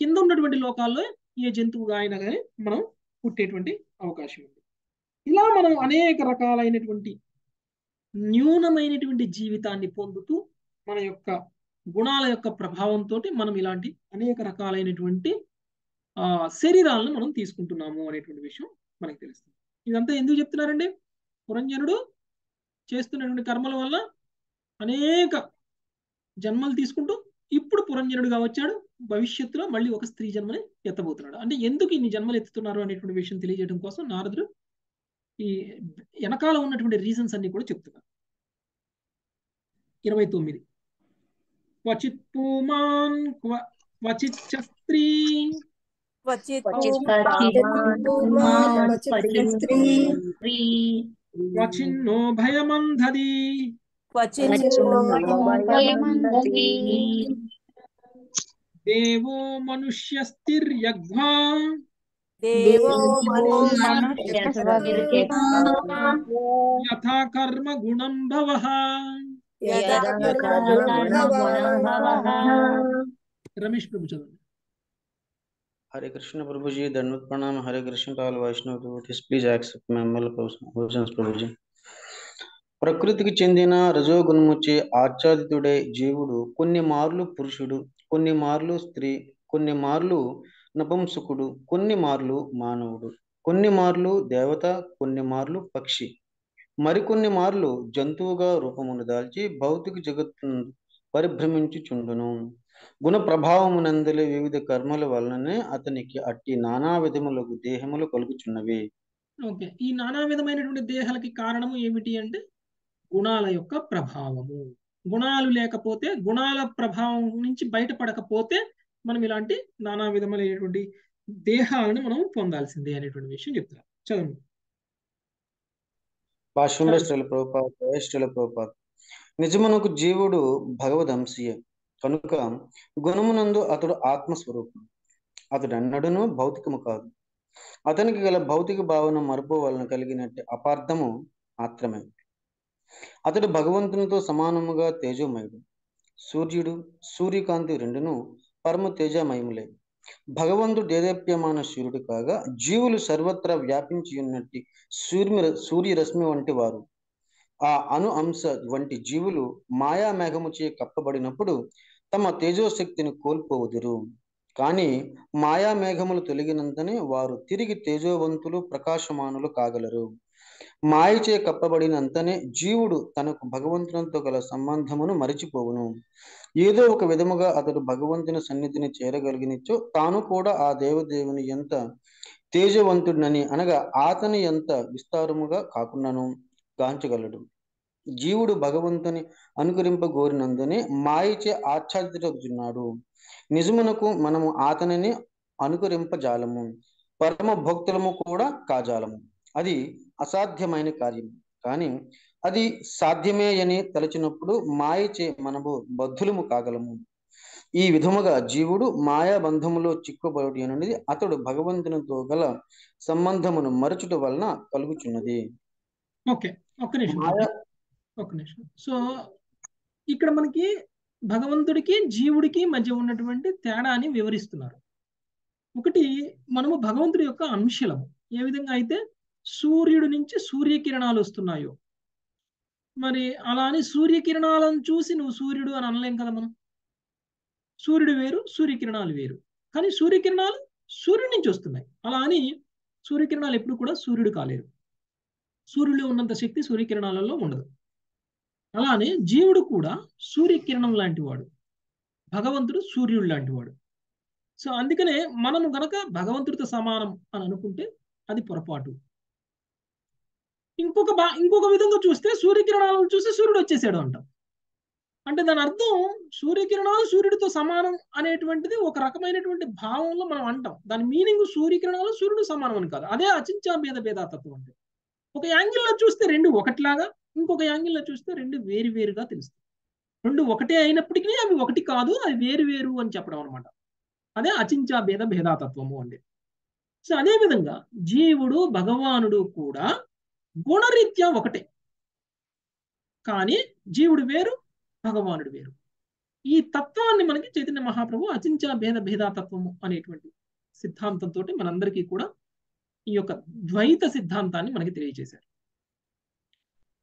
A: కింద ఉన్నటువంటి లోకాల్లో ఏ జంతువుగా అయినా కానీ మనం పుట్టేటువంటి అవకాశం ఉంది. ఇలా మనం అనేక రకాలైనటువంటి న్యూనమైనటువంటి జీవితాన్ని పొందుతూ మన యొక్క గుణాల యొక్క ప్రభావంతో మనం ఇలాంటి అనేక రకాలైనటువంటి ఆ శరీరాలను మనం తీసుకుంటున్నాము అనేటువంటి విషయం మనకి తెలుస్తుంది. ఇదంతా ఎందుకు చెప్తున్నారండి? పురంజనుడు చేస్తున్నటువంటి కర్మల వల్ల అనేక జన్మలు తీసుకుంటూ ఇప్పుడు పురంజనుడుగా వచ్చాడు భవిష్యత్తులో మళ్ళీ ఒక స్త్రీ జన్మని ఎత్తబోతున్నాడు. అంటే ఎందుకు ఇన్ని జన్మలు ఎత్తుతున్నారు అనేటువంటి విషయం తెలియజేయడం కోసం నారదుడు ఈ వెనకాల ఉన్నటువంటి రీజన్స్ అన్ని కూడా చెప్తున్నారు ఇరవై తొమ్మిది క్వచిత్ పూమాన్ క్వ- క్వచిత్ చ స్త్రీ
C: క్వచిత్
B: క్వచిత్
C: పూమాన్
B: పూమాన్
C: క్వచిత్
B: క్వచిత్
C: స్త్రీ
B: స్త్రీ
A: క్వచిన్నో భయమంధది
C: క్వచిత్
B: భయమందతి
A: దేవో మనుష్యస్తిర్యగ్వా యథాకర్మ గుణం భవ
E: హరే కృష్ణ ప్రభుజీ ధన్వత్పణం హరే కృష్ణ కాల్ వైష్ణవ్జీ ప్రకృతికి చెందిన రజోగుణముచ్చే ఆచార్యుడే జీవుడు. కొన్ని మార్లు పురుషుడు కొన్ని మార్లు స్త్రీ కొన్ని మార్లు నపుంసకుడు కొన్ని మార్లు మానవుడు కొన్ని మార్లు దేవత కొన్ని మార్లు పక్షి. మరికొన్ని మార్లు జంతువుగా రూపమును దాల్చి భౌతిక జగత్తును పరిభ్రమించుచుండును. గుణ ప్రభావమునందలి వివిధ కర్మల వలననే అతనికి అట్టి నానా విధములకు దేహములు కలుగుచున్నవి.
A: ఓకే. ఈ నానా విధమైనటువంటి దేహాలకి కారణము ఏమిటి అంటే గుణాల యొక్క ప్రభావము. గుణాలు లేకపోతే గుణాల ప్రభావం నుంచి బయటపడకపోతే మనం ఇలాంటి నానా విధమైనటువంటి దేహాలను మనం పొందాల్సిందే అనేటువంటి విషయం చెప్తారు చదవండి.
E: భాష్యంలో శ్రీల ప్రభుపాద శ్రీల ప్రభుపాద. నిజమునకు జీవుడు భగవదంశీయే కనుక గుణమునందు అతడు ఆత్మస్వరూపుడు అతడు అన్నడును భౌతికము కాదు. అతనికి గల భౌతిక భావన మరపు వలన కలిగినట్టు అపార్థము మాత్రమే. అతడు భగవంతునితో సమానముగా తేజోమయుడు. సూర్యుడు సూర్యకాంతి రెండును పరమ తేజమయములే. భగవంతుడు దేదీప్యమాన సూర్యుడు కాగా జీవులు సర్వత్రా వ్యాపించి ఉన్నట్టి సూర్య సూర్యరశ్మి వంటి వారు. ఆ అణు అంశ వంటి జీవులు మాయా మేఘముచే కప్పబడినప్పుడు తమ తేజోశక్తిని కోల్పోవుదురు. కానీ మాయా మేఘములు తొలగినంతనే వారు తిరిగి తేజోవంతులు ప్రకాశమానులు కాగలరు. మాయచే కప్పబడినంతనే జీవుడు తనకు భగవంతునితో గల సంబంధమును మరిచిపోవును. ఏదో ఒక విధముగా అతడు భగవంతుని సన్నిధిని చేరగలిగినచో తాను కూడా ఆ దేవదేవుని ఎంత తేజవంతుడినని అనగా అతని ఎంత విస్తారముగా కాకుండాను గాంచగలడు. జీవుడు భగవంతుని అనుకరింపగోరినందునే మాయచే ఆచ్ఛాదితుడున్నాడు నిజమునకు మనము అతనిని అనుకరింపజాలము. పరమ భక్తులము కూడా కాజాలము. అది అసాధ్యమైన కార్యం. కానీ అది సాధ్యమే అని తలచినప్పుడు మాయచే మనము బద్ధులము కాగలము. ఈ విధముగా జీవుడు మాయా బంధములో చిక్కుబడి అనేది అతడు భగవంతునితో గల సంబంధమును మరచుట వలన కలుగుచున్నది.
A: ఓకే. ఒక్క నిమిషం.
E: మాయా
A: ఒక్క నిమిషం. సో ఇక్కడ మనకి భగవంతుడికి జీవుడికి మధ్య ఉన్నటువంటి తేడాని వివరిస్తున్నారు. ఒకటి మనము భగవంతుడి యొక్క అంశలము. ఏ విధంగా అయితే సూర్యుడి నుంచి సూర్యకిరణాలు వస్తున్నాయో. మరి అలా అని సూర్యకిరణాలను చూసి నువ్వు సూర్యుడు అని అనలేం కదా మనం? సూర్యుడు వేరు సూర్యకిరణాలు వేరు. కానీ సూర్యకిరణాలు సూర్యుడి నుంచి వస్తున్నాయి. అలా అని సూర్యకిరణాలు ఎప్పుడు కూడా సూర్యుడు కాలేరు. సూర్యుడిలో ఉన్నంత శక్తి సూర్యకిరణాలలో ఉండదు. అలానే జీవుడు కూడా సూర్యకిరణం లాంటి వాడు. భగవంతుడు సూర్యుడు లాంటి వాడు. సో అందుకనే మనము గనక భగవంతుడితో సమానం అని అనుకుంటే అది పొరపాటు. ఇంకొక బా ఇంకొక విధంగా చూస్తే సూర్యకిరణాలను చూసి సూర్యుడు వచ్చేసాడు అంటాం. అంటే దాని అర్థం సూర్యకిరణాలు సూర్యుడితో సమానం అనేటువంటిది ఒక రకమైనటువంటి భావంలో మనం అంటాం. దాని మీనింగ్ సూర్యకిరణాలు సూర్యుడు సమానం అని కాదు. అదే అచించా భేద భేదాతత్వం అంటే ఒక యాంగిల్లో చూస్తే రెండు ఒకటిలాగా ఇంకొక యాంగిల్లో చూస్తే రెండు వేరు వేరుగా తెలుస్తాయి. రెండు ఒకటే అయినప్పటికీ అవి ఒకటి కాదు అవి వేరు వేరు అని చెప్పడం అనమాట అదే అచించా భేద భేదాతత్వము అండి. సో అదే విధంగా జీవుడు భగవానుడు కూడా గుణరీత్యా ఒకటే. కానీ జీవుడు వేరు భగవానుడు వేరు. ఈ తత్వాన్ని మనకి చైతన్య మహాప్రభు అచించ భేద భేదాతత్వము అనేటువంటి సిద్ధాంతంతో మనందరికీ కూడా ఈ యొక్క ద్వైత సిద్ధాంతాన్ని మనకి తెలియజేశారు.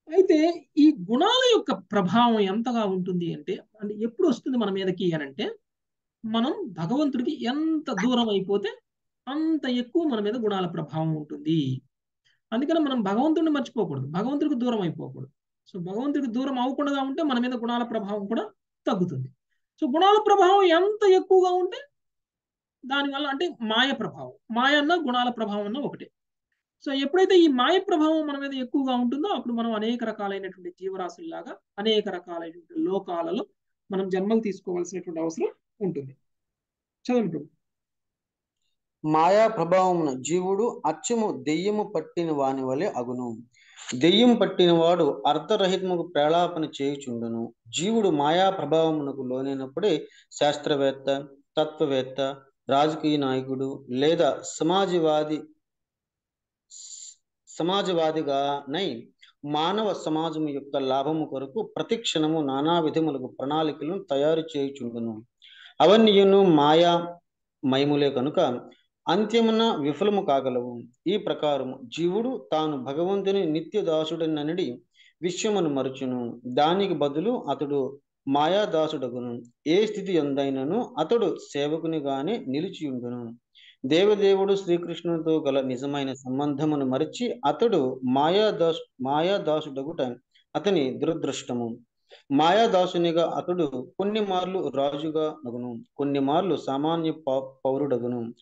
A: అయితే ఈ గుణాల యొక్క ప్రభావం ఎంతగా ఉంటుంది అంటే అంటే ఎప్పుడు వస్తుంది మన మీదకి అని అంటే మనం భగవంతుడికి ఎంత దూరం అయిపోతే అంత ఎక్కువ మన మీద గుణాల ప్రభావం ఉంటుంది. అందుకని మనం భగవంతుడిని మర్చిపోకూడదు. భగవంతుడికి దూరం అయిపోకూడదు. సో భగవంతుడికి దూరం అవ్వకుండా ఉంటే మన మీద గుణాల ప్రభావం కూడా తగ్గుతుంది. సో గుణాల ప్రభావం ఎంత ఎక్కువగా ఉంటే దానివల్ల అంటే మాయ ప్రభావం. మాయ అన్న గుణాల ప్రభావం అన్న ఒకటే. సో ఎప్పుడైతే ఈ మాయ ప్రభావం మన మీద ఎక్కువగా ఉంటుందో అప్పుడు మనం అనేక రకాలైనటువంటి జీవరాశుల్లాగా అనేక రకాలైనటువంటి లోకాలలో మనం జన్మలు తీసుకోవాల్సినటువంటి అవసరం ఉంటుంది. చదవండి ప్రభు
E: మాయా ప్రభావమున జీవుడు అచ్చము దెయ్యము పట్టిన వాని వలె అగును. దెయ్యం పట్టినవాడు అర్ధరహితముకు ప్రేళాపన చేయుచుండును. జీవుడు మాయా ప్రభావమునకు లోనైనప్పుడే శాస్త్రవేత్త తత్వవేత్త రాజకీయ నాయకుడు లేదా సమాజవాది సమాజవాదిగానై మానవ సమాజం యొక్క లాభము కొరకు ప్రతి క్షణము నానా విధములకు ప్రణాళికలను తయారు చేయుచుండును. అవన్నీయును మాయా మయములే కనుక అంత్యమున విఫలము కాగలవు. ఈ ప్రకారం జీవుడు తాను భగవంతుని నిత్య దాసుడనడి విశ్వమును మరుచును. దానికి బదులు అతడు మాయాదాసుడగును. ఏ స్థితి ఎందైనను అతడు సేవకునిగానే నిలిచియుండును. దేవదేవుడు శ్రీకృష్ణునితో గల నిజమైన సంబంధమును మరిచి అతడు మాయాదాసు మాయాదాసుడగుట అతని దురదృష్టము. మాయాదాసునిగా అతడు కొన్ని మార్లు రాజుగా అగును కొన్ని మార్లు సామాన్య పౌరుడగును.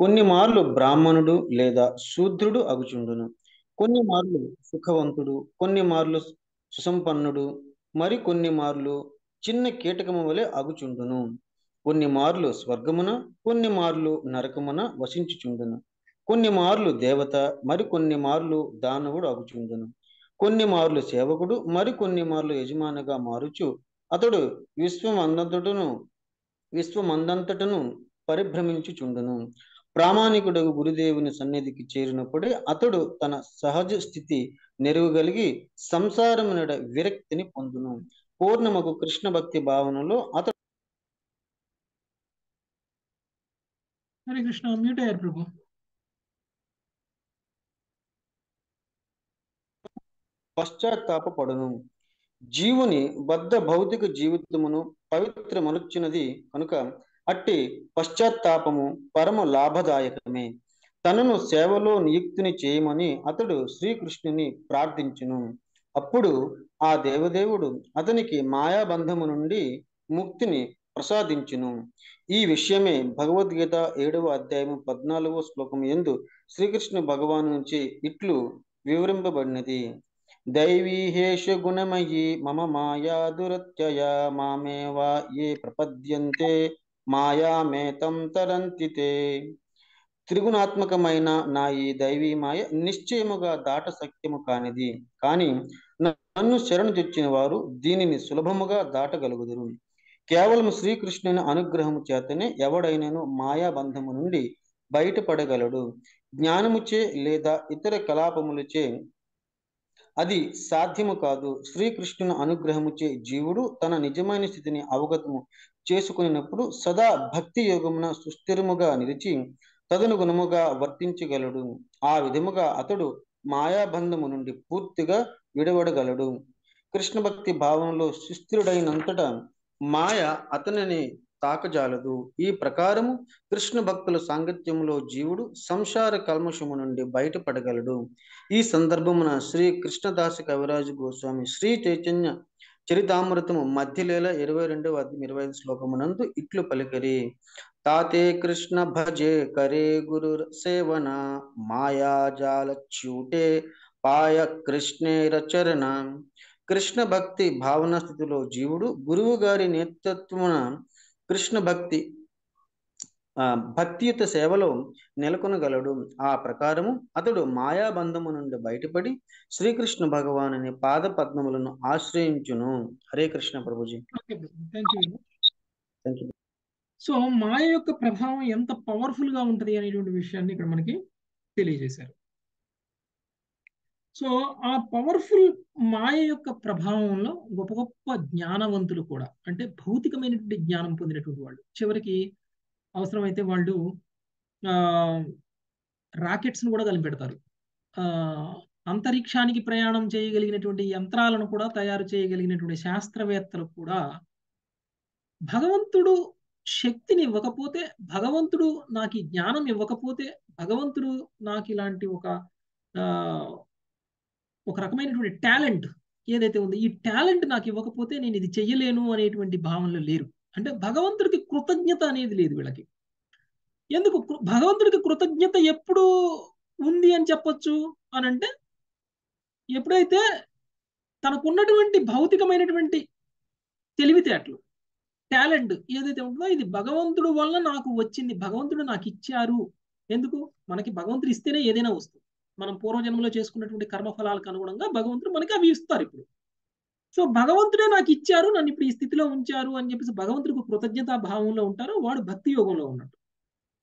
E: కొన్ని మార్లు బ్రాహ్మణుడు లేదా శూద్రుడు అగుచుండును కొన్ని మార్లు సుఖవంతుడు కొన్ని మార్లు సుసంపన్నుడు మరి కొన్ని మార్లు చిన్న కీటకము వలె అగుచుండును కొన్ని మార్లు స్వర్గమున కొన్ని మార్లు నరకమున వసించుచుండును కొన్ని మార్లు దేవత మరికొన్ని మార్లు దానవుడు అగుచుండును కొన్ని మార్లు సేవకుడు మరి కొన్ని మార్లు యజమానిగా మారుచు అతడు విశ్వమందంతటను విశ్వమందంతటను పరిభ్రమించుచుండును ప్రామాణికుడు గురుదేవుని సన్నిధికి చేరినప్పుడే అతడు తన సహజ స్థితి నెరవగలిగి సంసారమునడ విరక్తిని పొందును. పూర్ణమకు కృష్ణ భక్తి భావనలో అతడు
A: హరే కృష్ణ మ్యూట్ అయ్యారు ప్రభు.
E: పశ్చాత్తాపడును జీవుని బద్ధ భౌతిక జీవితమును పవిత్రమనుచున్నది కనుక అట్టి పశ్చాత్తాపము పరమ లాభదాయకమే. తనను సేవలో నియుక్తిని చేయమని అతడు శ్రీకృష్ణుని ప్రార్థించును. అప్పుడు ఆ దేవదేవుడు అతనికి మాయాబంధము నుండి ముక్తిని ప్రసాదించును. ఈ విషయమే భగవద్గీత ఏడవ అధ్యాయం పద్నాలుగవ శ్లోకం ఎందు శ్రీకృష్ణ భగవాను నుంచి ఇట్లు వివరింపబడినది. దైవీహేష గుణమయీ మమ మాయా దురత్యయ మామేవా ఏ ప్రపద్యంతే మాయామేతం తరంతితే త్రిగుణాత్మకమైన నా ఈ దైవీ మాయ నిశ్చయముగా దాట సత్యము కానిది. కానీ నన్ను శరణు తెచ్చిన వారు దీనిని సులభముగా దాటగలుగుదురు. కేవలం శ్రీకృష్ణుని అనుగ్రహము చేతనే ఎవడైనను మాయాబంధము నుండి బయటపడగలడు. జ్ఞానముచే లేదా ఇతర కలాపములచే అది సాధ్యము కాదు. శ్రీకృష్ణుని అనుగ్రహముచే జీవుడు తన నిజమైన స్థితిని అవగతము చేసుకున్నప్పుడు సదా భక్తి యోగమున సుస్థిరముగా నిలిచి తదనుగుణముగా వర్తించగలడు. ఆ విధముగా అతడు మాయాబంధము నుండి పూర్తిగా విడవడగలడు. కృష్ణ భక్తి భావంలో సుస్థిరుడైనంతట మాయ అతనిని తాకజాలదు. ఈ ప్రకారము కృష్ణ భక్తుల సాంగత్యములో జీవుడు సంసార కల్మషము నుండి బయటపడగలడు. ఈ సందర్భమున శ్రీ కృష్ణదాస కవిరాజు గోస్వామి శ్రీ చైతన్య చరితామృతము మధ్యలేల ఇరవై రెండవ ఇరవై ఐదు శ్లోకమునందు ఇట్లు పలికరి. తాతే కృష్ణ భజే కరే గురు సేవన మాయాజాల చూటే పాయ కృష్ణేరచరణ కృష్ణ భక్తి భావన స్థితిలో జీవుడు గురువు గారి నేతృత్వమున కృష్ణ భక్తి భక్తియుత సేవలో నెలకొనగలడు. ఆ ప్రకారము అతడు మాయాబంధము నుండి బయటపడి శ్రీకృష్ణ భగవానుని పాద పద్మములను ఆశ్రయించును. హరే కృష్ణ ప్రభుజీ.
A: సో మాయ యొక్క ప్రభావం ఎంత పవర్ఫుల్గా ఉంటది అనేటువంటి విషయాన్ని ఇక్కడ మనకి తెలియజేశారు. సో ఆ పవర్ఫుల్ మాయ యొక్క ప్రభావంలో గొప్ప గొప్ప జ్ఞానవంతులు కూడా అంటే భౌతికమైనటువంటి జ్ఞానం పొందినటువంటి వాళ్ళు చివరికి అవసరమైతే వాళ్ళు ఆ రాకెట్స్ను కూడా కలిపెడతారు ఆ అంతరిక్షానికి ప్రయాణం చేయగలిగినటువంటి యంత్రాలను కూడా తయారు చేయగలిగినటువంటి శాస్త్రవేత్తలు కూడా భగవంతుడు శక్తిని ఇవ్వకపోతే భగవంతుడు నాకు ఈ జ్ఞానం ఇవ్వకపోతే భగవంతుడు నాకు ఇలాంటి ఒక ఆ, ఒక రకమైనటువంటి టాలెంట్ ఏదైతే ఉందో ఈ టాలెంట్ నాకు ఇవ్వకపోతే నేను ఇది చెయ్యలేను అనేటువంటి భావనలో లేరు. అంటే భగవంతుడికి కృతజ్ఞత అనేది లేదు వీళ్ళకి. ఎందుకు? కృ- భగవంతుడికి కృతజ్ఞత ఎప్పుడు ఉంది అని చెప్పొచ్చు అని అంటే ఎప్పుడైతే తనకున్నటువంటి భౌతికమైనటువంటి తెలివితేటలు టాలెంట్ ఏదైతే ఉంటుందో ఇది భగవంతుడు వల్ల నాకు వచ్చింది భగవంతుడు నాకు ఇచ్చారు. ఎందుకు? మనకి భగవంతుడు ఇస్తేనే ఏదైనా వస్తుంది. మనం పూర్వజన్మలో చేసుకున్నటువంటి కర్మఫలాలకు అనుగుణంగా భగవంతుడు మనకి అవి ఇస్తారు ఇప్పుడు. సో భగవంతుడే నాకు ఇచ్చారు నన్ను ఇప్పుడు ఈ స్థితిలో ఉంచారు అని చెప్పేసి భగవంతుడికి కృతజ్ఞతా భావంలో ఉంటారు వాడు భక్తి యోగంలో ఉన్నట్టు.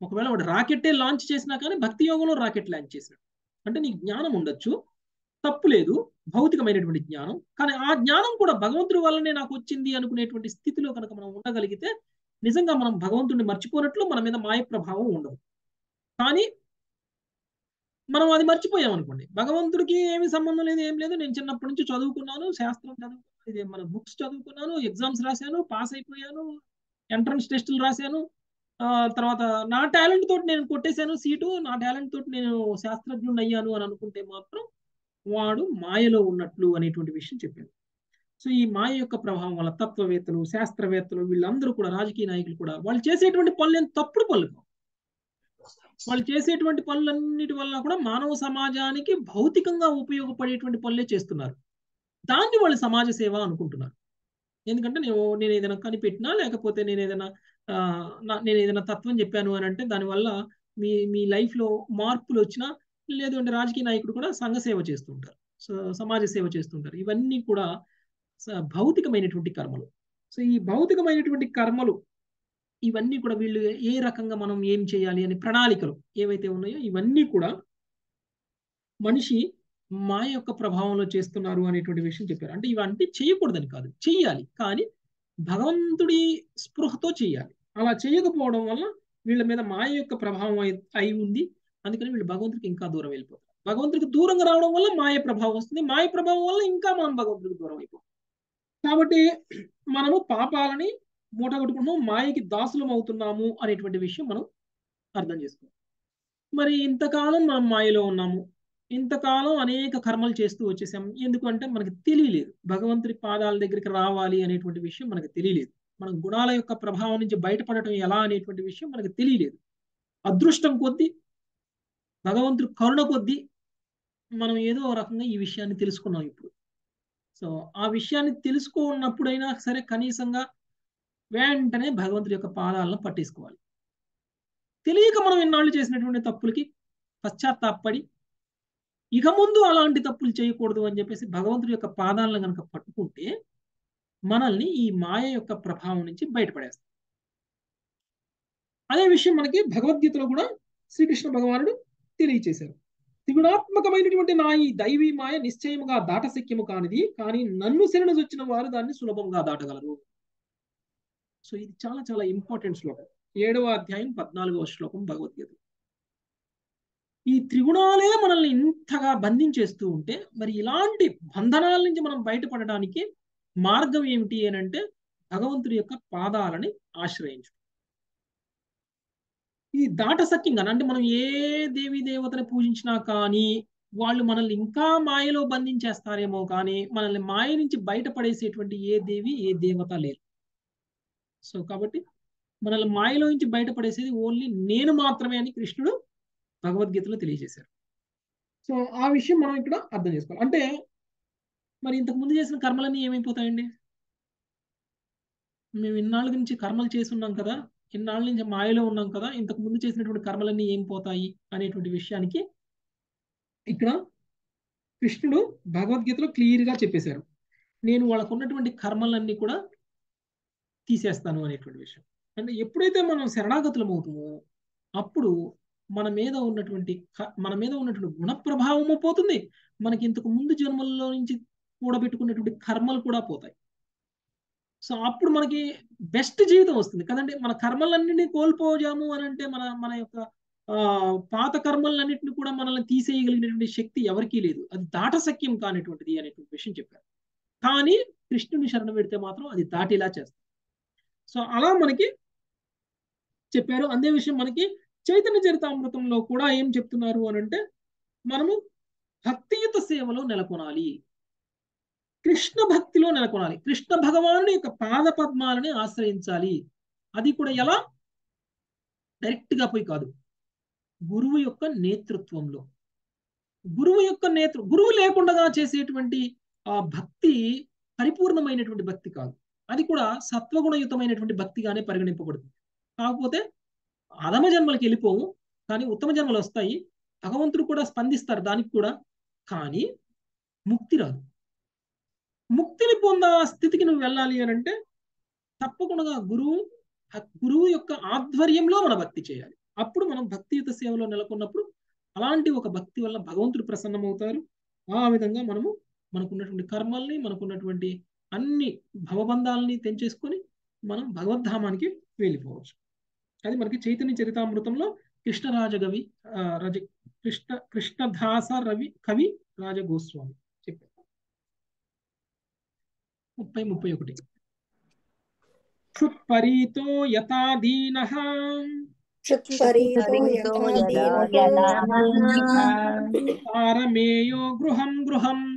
A: ఒకవేళ వాడు రాకెట్టే లాంచ్ చేసినా కానీ భక్తి యోగంలో రాకెట్ లాంచ్ చేసినట్టు అంటే నీకు జ్ఞానం ఉండొచ్చు తప్పు లేదు భౌతికమైనటువంటి జ్ఞానం కానీ ఆ జ్ఞానం కూడా భగవంతుడి వల్లనే నాకు వచ్చింది అనుకునేటువంటి స్థితిలో కనుక మనం ఉండగలిగితే నిజంగా మనం భగవంతుడిని మర్చిపోనట్లు మన మీద మాయ ప్రభావం ఉండదు. కానీ మనం అది మర్చిపోయాం అనుకోండి. భగవంతుడికి ఏమి సంబంధం లేదు ఏం లేదు. నేను చిన్నప్పటి నుంచి చదువుకున్నాను శాస్త్రం చదువుకున్నాను ఇది మన బుక్స్ చదువుకున్నాను ఎగ్జామ్స్ రాశాను పాస్ అయిపోయాను ఎంట్రన్స్ టెస్టులు రాశాను. తర్వాత నా టాలెంట్ తోటి నేను కొట్టేశాను సీటు నా టాలెంట్ తోటి నేను శాస్త్రజ్ఞుడు అయ్యాను అని అనుకుంటే మాత్రం వాడు మాయలో ఉన్నట్లు అనేటువంటి విషయం చెప్పాను సో ఈ మాయ యొక్క ప్రభావం వల్ల తత్వవేత్తలు శాస్త్రవేత్తలు వీళ్ళందరూ కూడా రాజకీయ నాయకులు కూడా వాళ్ళు చేసేటువంటి పనులు తప్పుడు పనులు వాళ్ళు చేసేటువంటి పనులన్నిటి వల్ల కూడా మానవ సమాజానికి భౌతికంగా ఉపయోగపడేటువంటి పనులే చేస్తున్నారు. దాన్ని వాళ్ళు సమాజ సేవ అనుకుంటున్నారు. ఎందుకంటే నేను నేను ఏదైనా కనిపెట్టినా లేకపోతే నేను ఏదైనా నేను ఏదైనా తత్వం చెప్పాను అని అంటే దానివల్ల మీ మీ లైఫ్లో లో మార్పులు వచ్చినా లేదు అంటే రాజకీయ నాయకుడు కూడా సంఘ సేవ చేస్తుంటారు సో సమాజ సేవ చేస్తుంటారు ఇవన్నీ కూడా భౌతికమైనటువంటి కర్మలు. సో ఈ భౌతికమైనటువంటి కర్మలు ఇవన్నీ కూడా వీళ్ళు ఏ రకంగా మనం ఏం చేయాలి అనే ప్రణాళికలు ఏవైతే ఉన్నాయో ఇవన్నీ కూడా మనిషి మాయ యొక్క ప్రభావంలో చేస్తున్నారు అనేటువంటి విషయం చెప్పారు. అంటే ఇవంటే చేయకూడదని కాదు చెయ్యాలి. కానీ భగవంతుడి స్పృహతో చేయాలి అలా చేయకపోవడం వల్ల వీళ్ళ మీద మాయ యొక్క ప్రభావం అయి అయి ఉంది. అందుకని వీళ్ళు భగవంతుడికి ఇంకా దూరం వెళ్ళిపోతారు. భగవంతుడికి దూరంగా రావడం వల్ల మాయ ప్రభావం వస్తుంది. మాయ ప్రభావం వల్ల ఇంకా మనం భగవంతుడికి దూరం అయిపోతాం. కాబట్టి మనము పాపాలని మూటగొట్టుకుంటున్నాం మాయకి దాసులం అవుతున్నాము అనేటువంటి విషయం మనం అర్థం చేసుకోవాలి. మరి ఇంతకాలం మనం మాయలో ఉన్నాము. ఇంతకాలం అనేక కర్మలు చేస్తూ వచ్చేసాం. ఎందుకంటే మనకి తెలియలేదు. భగవంతుడి పాదాల దగ్గరికి రావాలి అనేటువంటి విషయం మనకు తెలియలేదు. మన గుణాల యొక్క ప్రభావం నుంచి బయటపడటం ఎలా అనేటువంటి విషయం మనకు తెలియలేదు. అదృష్టం కొద్దీ భగవంతుడి కరుణ కొద్దీ మనం ఏదో రకంగా ఈ విషయాన్ని తెలుసుకున్నాం ఇప్పుడు. సో ఆ విషయాన్ని తెలుసుకున్నప్పుడైనా సరే కనీసంగా వెంటనే భగవంతుడి యొక్క పాదాలను పట్టేసుకోవాలి. తెలియక మనం ఎన్నాళ్ళు చేసినటువంటి తప్పులకి పశ్చాత్తాపడి ఇక ముందు అలాంటి తప్పులు చేయకూడదు అని చెప్పేసి భగవంతుడి యొక్క పాదాలను కనుక పట్టుకుంటే మనల్ని ఈ మాయ యొక్క ప్రభావం నుంచి బయటపడేస్తాం అదే విషయం మనకి భగవద్గీతలో కూడా శ్రీకృష్ణ భగవానుడు తెలియచేశారు. త్రిగుణాత్మకమైనటువంటి నా ఈ దైవీ మాయ నిశ్చయముగా దాటశక్యము కానిది కానీ నన్ను శరణొచ్చిన వారు దాన్ని సులభంగా దాటగలరు. సో ఇది చాలా చాలా ఇంపార్టెంట్ శ్లోకం. ఏడవ అధ్యాయం పద్నాలుగవ శ్లోకం భగవద్గీత. ఈ త్రిగుణాలే మనల్ని ఇంతగా బంధించేస్తూ ఉంటే మరి ఇలాంటి బంధనాల నుంచి మనం బయటపడడానికి మార్గం ఏమిటి అని అంటే భగవంతుడి యొక్క పాదాలని ఆశ్రయించు ఈ దాటసక్యంగా అంటే మనం ఏ దేవి దేవతని పూజించినా కానీ వాళ్ళు మనల్ని ఇంకా మాయలో బంధించేస్తారేమో కానీ మనల్ని మాయ నుంచి బయటపడేసేటువంటి ఏ దేవి ఏ దేవత లేరు సో కాబట్టి మనల్ని మాయలో నుంచి బయటపడేసేది ఓన్లీ నేను మాత్రమే అని కృష్ణుడు భగవద్గీతలో తెలియజేశారు. సో ఆ విషయం మనం ఇక్కడ అర్థం చేసుకోవాలి. అంటే మరి ఇంతకు ముందు చేసిన కర్మలన్నీ ఏమైపోతాయండి? మేము ఇన్నాళ్ళ నుంచి కర్మలు చేసి ఉన్నాం కదా ఇన్నాళ్ళ నుంచి మాయలో ఉన్నాం కదా ఇంతకు ముందు చేసినటువంటి కర్మలన్నీ ఏం పోతాయి అనేటువంటి విషయానికి ఇక్కడ కృష్ణుడు భగవద్గీతలో క్లియర్గా చెప్పేశారు. నేను వాళ్ళకు ఉన్నటువంటి కర్మలన్నీ కూడా తీసేస్తాను అనేటువంటి విషయం. అంటే ఎప్పుడైతే మనం శరణాగతులం అవుతామో అప్పుడు మన మీద ఉన్నటువంటి మన మీద ఉన్నటువంటి గుణ ప్రభావము పోతుంది. మనకి ఇంతకు ముందు జన్మల్లో నుంచి కూడబెట్టుకున్నటువంటి కర్మలు కూడా పోతాయి. సో అప్పుడు మనకి బెస్ట్ జీవితం వస్తుంది. కదండి? మన కర్మలన్నింటినీ కోల్పోయాము అని అంటే మన మన యొక్క ఆ పాత కర్మలన్నింటినీ కూడా మనల్ని తీసేయగలిగినటువంటి శక్తి ఎవరికీ లేదు. అది దాటసక్యం కానిటువంటిది అనేటువంటి విషయం చెప్పారు. కానీ కృష్ణుని శరణ పెడితే మాత్రం అది దాటిలా చేస్తుంది సో అలా మనకి చెప్పారు. అదే విషయం మనకి చైతన్య చరితామృతంలో కూడా ఏం చెప్తున్నారు అని అంటే మనము భక్తియుత సేవలో నెలకొనాలి. కృష్ణ భక్తిలో నెలకొనాలి. కృష్ణ భగవానుని యొక్క పాద పద్మాలని ఆశ్రయించాలి. అది కూడా ఎలా? డైరెక్ట్గా పోయి కాదు. గురువు యొక్క నేతృత్వంలో. గురువు యొక్క నేతృ గురువు లేకుండా చేసేటువంటి ఆ భక్తి పరిపూర్ణమైనటువంటి భక్తి కాదు. అది కూడా సత్వగుణయుతమైనటువంటి భక్తిగానే పరిగణింపబడుతుంది. కాకపోతే అధమ జన్మలకి వెళ్ళిపోవు కానీ ఉత్తమ జన్మలు వస్తాయి. భగవంతుడు కూడా స్పందిస్తారు దానికి కూడా కానీ ముక్తి రాదు. ముక్తిని పొందా స్థితికి నువ్వు వెళ్ళాలి అని అంటే తప్పకుండా గురువు గురువు యొక్క ఆధ్వర్యంలో మన భక్తి చేయాలి. అప్పుడు మనం భక్తియుత సేవలో నెలకొన్నప్పుడు అలాంటి ఒక భక్తి వల్ల భగవంతుడు ప్రసన్నమవుతారు. ఆ విధంగా మనము మనకున్నటువంటి కర్మల్ని మనకున్నటువంటి అన్ని భవబంధాలని తెంచేసుకొని మనం భగవద్ధామానికి వెళ్ళిపోవచ్చు. అది మనకి చైతన్య చరితామృతంలో కృష్ణరాజగవి ఆ, రజ కృష్ణ కృష్ణదాస రవి కవి రాజగోస్వామి చెప్పారు. ముప్పై ముప్పై ఒకటి. క్షుత్పరీతో యథాదీన
B: క్షుత్పరీతో యథా
A: పారమేయో గృహం గృహం.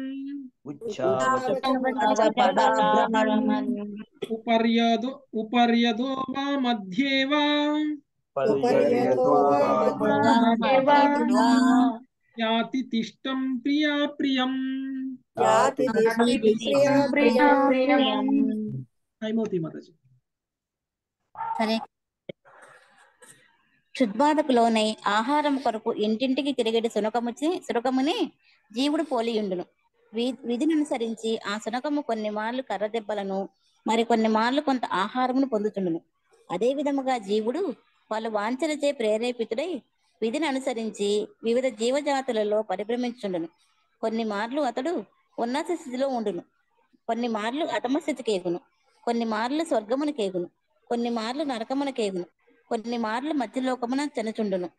A: उपर्यदो वा मध्ये वा याति तिष्ठं प्रिया प्रियम् హైమవతి మాతాజీ
F: సరే క్షుద్బాధకు లోనై ఆహారం కొరకు ఇంటింటికి తిరిగేటి సునకముచి సునకముని జీవుడు పోలియుండును వి- విధిని అనుసరించి ఆ శునకము కొన్ని మార్లు కర్ర దెబ్బలను మరి కొన్ని మార్లు కొంత ఆహారమును పొందుతుండును అదే విధముగా జీవుడు వాళ్ళు వాంఛనచే ప్రేరేపితుడై విధిని అనుసరించి వివిధ జీవజాతులలో పరిభ్రమించుండును. కొన్ని మార్లు అతడు ఉన్నత స్థితిలో ఉండును. కొన్ని మార్లు అధమ స్థితికి ఎగును కొన్ని మార్లు స్వర్గమునికి ఎగును కొన్ని మార్లు నరకమున ఎగును కొన్ని మార్లు మధ్యలోకమున చెనచుండును.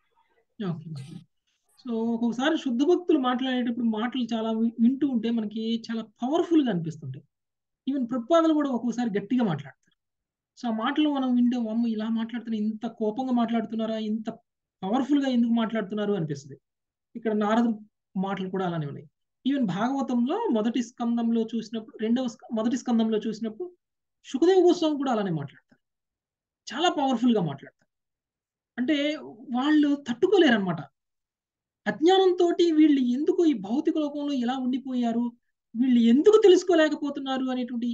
A: సో ఒక్కొక్కసారి శుద్ధ భక్తులు మాట్లాడేటప్పుడు మాటలు చాలా వింటూ ఉంటే మనకి చాలా పవర్ఫుల్గా అనిపిస్తుంటాయి. ఈవెన్ ప్రతిపాదలు కూడా ఒక్కొక్కసారి గట్టిగా మాట్లాడతారు. సో ఆ మాటలు మనం వింటే అమ్మ ఇలా మాట్లాడుతున్నారు ఇంత కోపంగా మాట్లాడుతున్నారా? ఇంత పవర్ఫుల్గా ఎందుకు మాట్లాడుతున్నారు? అనిపిస్తుంది. ఇక్కడ నారదు మాటలు కూడా అలానే ఉన్నాయి. ఈవెన్ భాగవతంలో మొదటి స్కందంలో చూసినప్పుడు రెండవ స్క- మొదటి స్కందంలో చూసినప్పుడు సుఖదేవ గోస్వామి కూడా అలానే మాట్లాడతారు. చాలా పవర్ఫుల్గా మాట్లాడతారు. అంటే వాళ్ళు తట్టుకోలేరు అనమాట అజ్ఞానంతో వీళ్ళు ఎందుకు ఈ భౌతిక లోకంలో ఎలా ఉండిపోయారు? వీళ్ళు ఎందుకు తెలుసుకోలేకపోతున్నారు? అనేటువంటి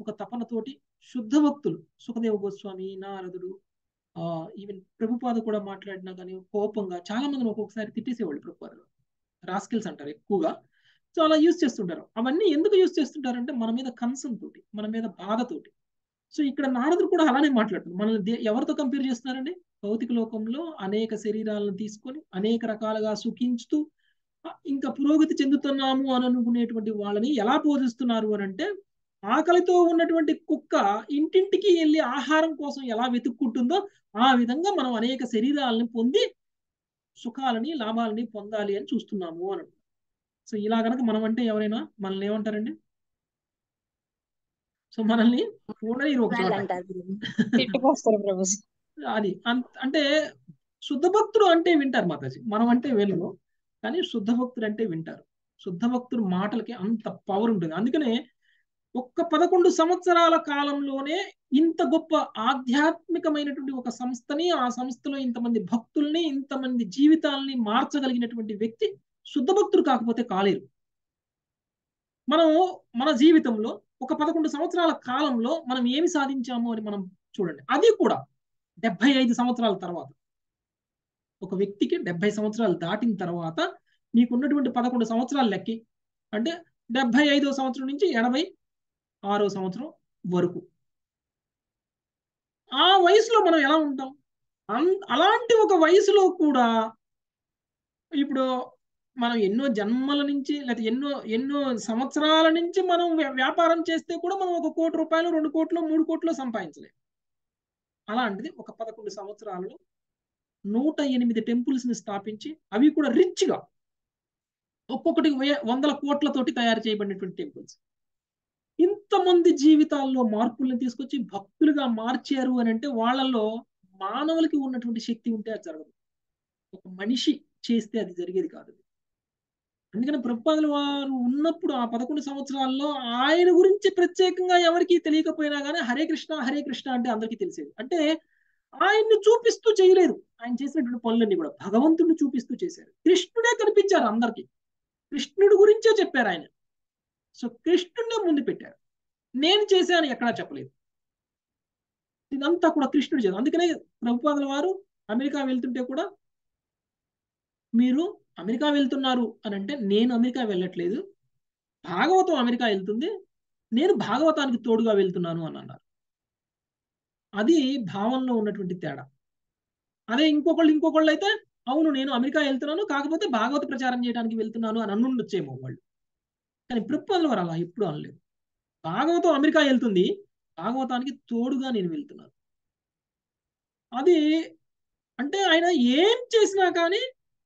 A: ఒక తపనతోటి శుద్ధ భక్తులు సుఖదేవ గోస్వామి నారదుడు ఆ ఈవెన్ ప్రభుపాద కూడా మాట్లాడినా కానీ కోపంగా చాలా మందిని ఒక్కొక్కసారి తిట్టేసేవాళ్ళు ప్రభుపాదలు. రాస్కిల్స్ అంటారు ఎక్కువగా. సో అలా యూస్ చేస్తుంటారు. అవన్నీ ఎందుకు యూజ్ చేస్తుంటారంటే మన మీద కన్సర్న్ తోటి మన మీద బాధతోటి. సో ఇక్కడ నారదుడు కూడా అలానే మాట్లాడుతుంది మనల్ని ఎవరితో కంపేర్ చేస్తున్నారండి? భౌతిక లోకంలో అనేక శరీరాలను తీసుకొని అనేక రకాలుగా సుఖించుతూ ఇంకా పురోగతి చెందుతున్నాము అని అనుకునేటువంటి వాళ్ళని ఎలా బోధిస్తున్నారు అని అంటే ఆకలితో ఉన్నటువంటి కుక్క ఇంటింటికి వెళ్ళి ఆహారం కోసం ఎలా వెతుక్కుంటుందో ఆ విధంగా మనం అనేక శరీరాలను పొంది సుఖాలని లాభాలని పొందాలి అని చూస్తున్నాము అని. సో ఇలా గనక మనం అంటే ఎవరైనా మనల్ని ఏమంటారండి? సో మనల్ని ఉండని అది అంటే శుద్ధ భక్తుడు అంటే వింటారు మాతాజీ. మనం అంటే వెళ్ళము కానీ శుద్ధ భక్తుడు అంటే వింటారు. శుద్ధ భక్తుడు మాటలకి అంత పవర్ ఉంటుంది. అందుకనే ఒక్క పదకొండు సంవత్సరాల కాలంలోనే ఇంత గొప్ప ఆధ్యాత్మికమైనటువంటి ఒక సంస్థని ఆ సంస్థలో ఇంతమంది భక్తుల్ని ఇంతమంది జీవితాల్ని మార్చగలిగినటువంటి వ్యక్తి శుద్ధ భక్తుడు కాకపోతే కాలేరు. మనం మన జీవితంలో ఒక పదకొండు సంవత్సరాల కాలంలో మనం ఏమి సాధించాము అని మనం చూడండి. అది కూడా డెబ్బై ఐదు సంవత్సరాల తర్వాత. ఒక వ్యక్తికి డెబ్బై సంవత్సరాలు దాటిన తర్వాత నీకున్నటువంటి పదకొండు సంవత్సరాలు లెక్కి. అంటే డెబ్బై ఐదో సంవత్సరం నుంచి ఎనభై ఆరో సంవత్సరం వరకు. ఆ వయసులో మనం ఎలా ఉంటాం? అన్- అలాంటి ఒక వయసులో కూడా ఇప్పుడు మనం ఎన్నో జన్మల నుంచి లేకపోతే ఎన్నో ఎన్నో సంవత్సరాల నుంచి మనం వ్యాపారం చేస్తే కూడా మనం ఒక కోటి రూపాయలు రెండు కోట్లు మూడు కోట్లు సంపాదించలేం. అలాంటిది ఒక పదకొండు సంవత్సరాలలో నూట ఎనిమిది టెంపుల్స్ని స్థాపించి అవి కూడా రిచ్గా ఒక్కొక్కటి వందల కోట్లతోటి తయారు చేయబడినటువంటి టెంపుల్స్. ఇంతమంది జీవితాల్లో మార్పులను తీసుకొచ్చి భక్తులుగా మార్చారు అని అంటే వాళ్ళల్లో మానవులకి ఉన్నటువంటి శక్తి ఉంటే అది జరగదు. ఒక మనిషి చేస్తే అది జరిగేది కాదు. అందుకని ప్రభుపాదుల వారు ఉన్నప్పుడు ఆ పదకొండు సంవత్సరాల్లో ఆయన గురించి ప్రత్యేకంగా ఎవరికి తెలియకపోయినా కానీ హరే కృష్ణ హరే కృష్ణ అంటే అందరికీ తెలిసేది. అంటే ఆయన్ని చూపిస్తూ చేయలేదు. ఆయన చేసినటువంటి పనులన్నీ కూడా భగవంతుడిని చూపిస్తూ చేశారు. కృష్ణుడే కనిపించారు అందరికి. కృష్ణుడి గురించే చెప్పారు ఆయన. సో కృష్ణుడినే ముందు పెట్టారు. నేను చేశాను ఎక్కడా చెప్పలేదు. ఇదంతా కూడా కృష్ణుడు చేశారు అందుకనే ప్రభుపాదుల వారు అమెరికా వెళ్తుంటే కూడా మీరు అమెరికా వెళ్తున్నారు అని అంటే నేను అమెరికా వెళ్ళట్లేదు భాగవతం అమెరికా వెళ్తుంది నేను భాగవతానికి తోడుగా వెళ్తున్నాను అని అన్నారు. అది భావంలో ఉన్నటువంటి తేడా. అదే ఇంకొకళ్ళు ఇంకొకళ్ళు అయితే అవును నేను అమెరికా వెళ్తున్నాను కాకపోతే భాగవత ప్రచారం చేయడానికి వెళ్తున్నాను అని అనుండొచ్చేమో వాళ్ళు. కానీ ప్రభుపాదుల వారు అలా ఎప్పుడు అనలేదు. భాగవతం అమెరికా వెళ్తుంది భాగవతానికి తోడుగా నేను వెళ్తున్నాను. అది అంటే ఆయన ఏం చేసినా కానీ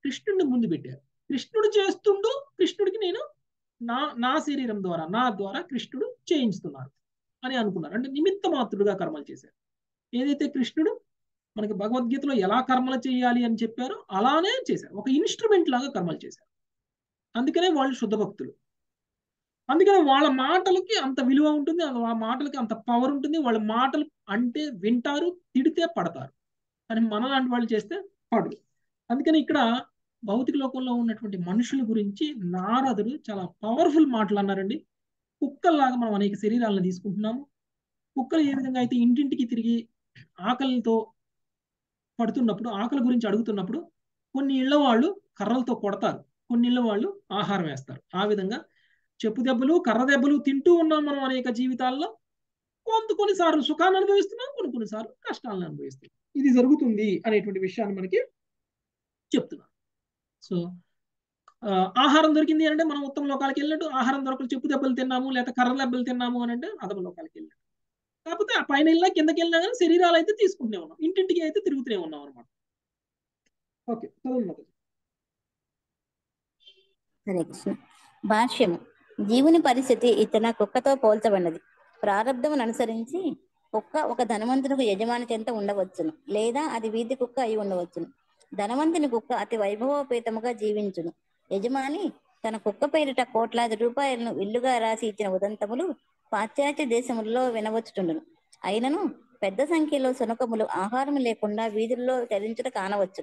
A: కృష్ణుడిని ముందు పెట్టారు. కృష్ణుడు చేస్తుండు కృష్ణుడికి నేను నా నా శరీరం ద్వారా నా ద్వారా కృష్ణుడు చేయించుతున్నారు అని అనుకున్నారు. అంటే నిమిత్త మాత్రుడుగా కర్మలు చేశారు. ఏదైతే కృష్ణుడు మనకి భగవద్గీతలో ఎలా కర్మలు చేయాలి అని చెప్పారో అలానే చేశారు. ఒక ఇన్స్ట్రుమెంట్ లాగా కర్మలు చేశారు. అందుకనే వాళ్ళు శుద్ధ భక్తులు. అందుకని వాళ్ళ మాటలకి అంత విలువ ఉంటుంది వాళ్ళ మాటలకి అంత పవర్ ఉంటుంది. వాళ్ళ మాటలు అంటే వింటారు తిడితే పడతారు. కానీ మనలాంటి వాళ్ళు చేస్తే పడరు అందుకని ఇక్కడ భౌతిక లోకంలో ఉన్నటువంటి మనుషుల గురించి నారదుడు చాలా పవర్ఫుల్ మాటలు అన్నారండి. కుక్కల్లాగా మనం అనేక శరీరాలను తీసుకుంటున్నాము. కుక్కలు ఏ విధంగా అయితే ఇంటింటికి తిరిగి ఆకలితో పడుతున్నప్పుడు ఆకలి గురించి అడుగుతున్నప్పుడు కొన్ని ఇళ్ళ వాళ్ళు కర్రలతో కొడతారు. కొన్ని ఇళ్ళ వాళ్ళు ఆహారం వేస్తారు. ఆ విధంగా చెప్పు దెబ్బలు కర్ర దెబ్బలు తింటూ ఉన్నాం మనం అనేక జీవితాల్లో. కొంత కొన్నిసార్లు సుఖాన్ని అనుభవిస్తున్నాం కొన్ని కొన్నిసార్లు కష్టాలను అనుభవిస్తున్నాం. ఇది జరుగుతుంది అనేటువంటి విషయాన్ని మనకి చెప్తున్నారు. సో ఆహారం దొరికింది అంటే మనం ఉత్తమ లోకాలకి వెళ్ళినట్టు ఆహారం దొరకలు చెప్పు దెబ్బలు తిన్నాము లేదా కర్ర దెబ్బలు తిన్నాము అని అంటే అదమ లోకాలకి వెళ్ళినట్టు. కాకపోతే ఆ పైన వెళ్ళినా కిందకి వెళ్ళినా కానీ శరీరాలు అయితే తీసుకుంటూనే ఉన్నాం. ఇంటింటికి అయితే తిరుగుతూనే ఉన్నాం అనమాట ఓకే చదవండి
F: హరే కృష్ణ. భాష్యము. జీవుని పరిస్థితి ఇతన కుక్కతో పోల్చబడినది. ప్రారంధమును అనుసరించి కుక్క ఒక ధనవంతునికి యజమాని చెంత ఉండవచ్చును లేదా అది వీధి కుక్క అయి ఉండవచ్చును. ధనవంతుని కుక్క అతి వైభవోపేతముగా జీవించును. యజమాని తన కుక్క పేరిట కోట్లాది రూపాయలను ఇల్లుగా రాసి ఇచ్చిన ఉదంతములు పాశ్చాత్య దేశములలో వినవచ్చుతుండును అయినను పెద్ద సంఖ్యలో శునకములు ఆహారం లేకుండా వీధుల్లో చరించుట కానవచ్చు.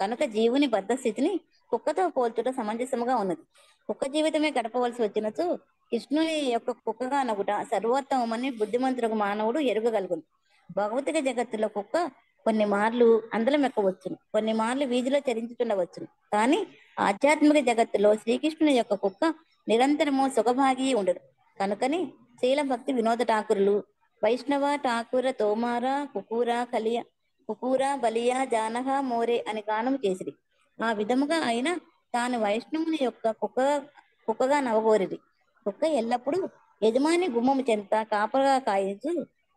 F: కనుక జీవుని బద్ధ స్థితిని కుక్కతో పోల్చుట సమంజసముగా ఉన్నది. కుక్క జీవితమే గడపవలసి వచ్చినచో కృష్ణుని యొక్క కుక్కగా నగుట సర్వోత్తమని బుద్ధిమంతులకు మానవుడు ఎరుగగలుగును. భౌతిక జగత్తులో కుక్క కొన్ని మార్లు అందలం ఎక్కవచ్చును కొన్ని మార్లు వీధిలో చరించుతుండవచ్చును కానీ ఆధ్యాత్మిక జగత్తులో శ్రీకృష్ణుని యొక్క కుక్క నిరంతరము సుఖభాగి ఉండదు కనుకని శీల భక్తి వినోద ఠాకురులు వైష్ణవ ఠాకూర తోమార కుకూర కలియ కుకూర బలియా జానహ మోరే అని గానం చేసిరి. ఆ విధముగా ఆయన తాను వైష్ణవుని యొక్క కుక్క కుక్కగా నవగోరిది కుక్క ఎల్లప్పుడూ యజమాని గుమ్మము చెంత కాపరగా కాయించు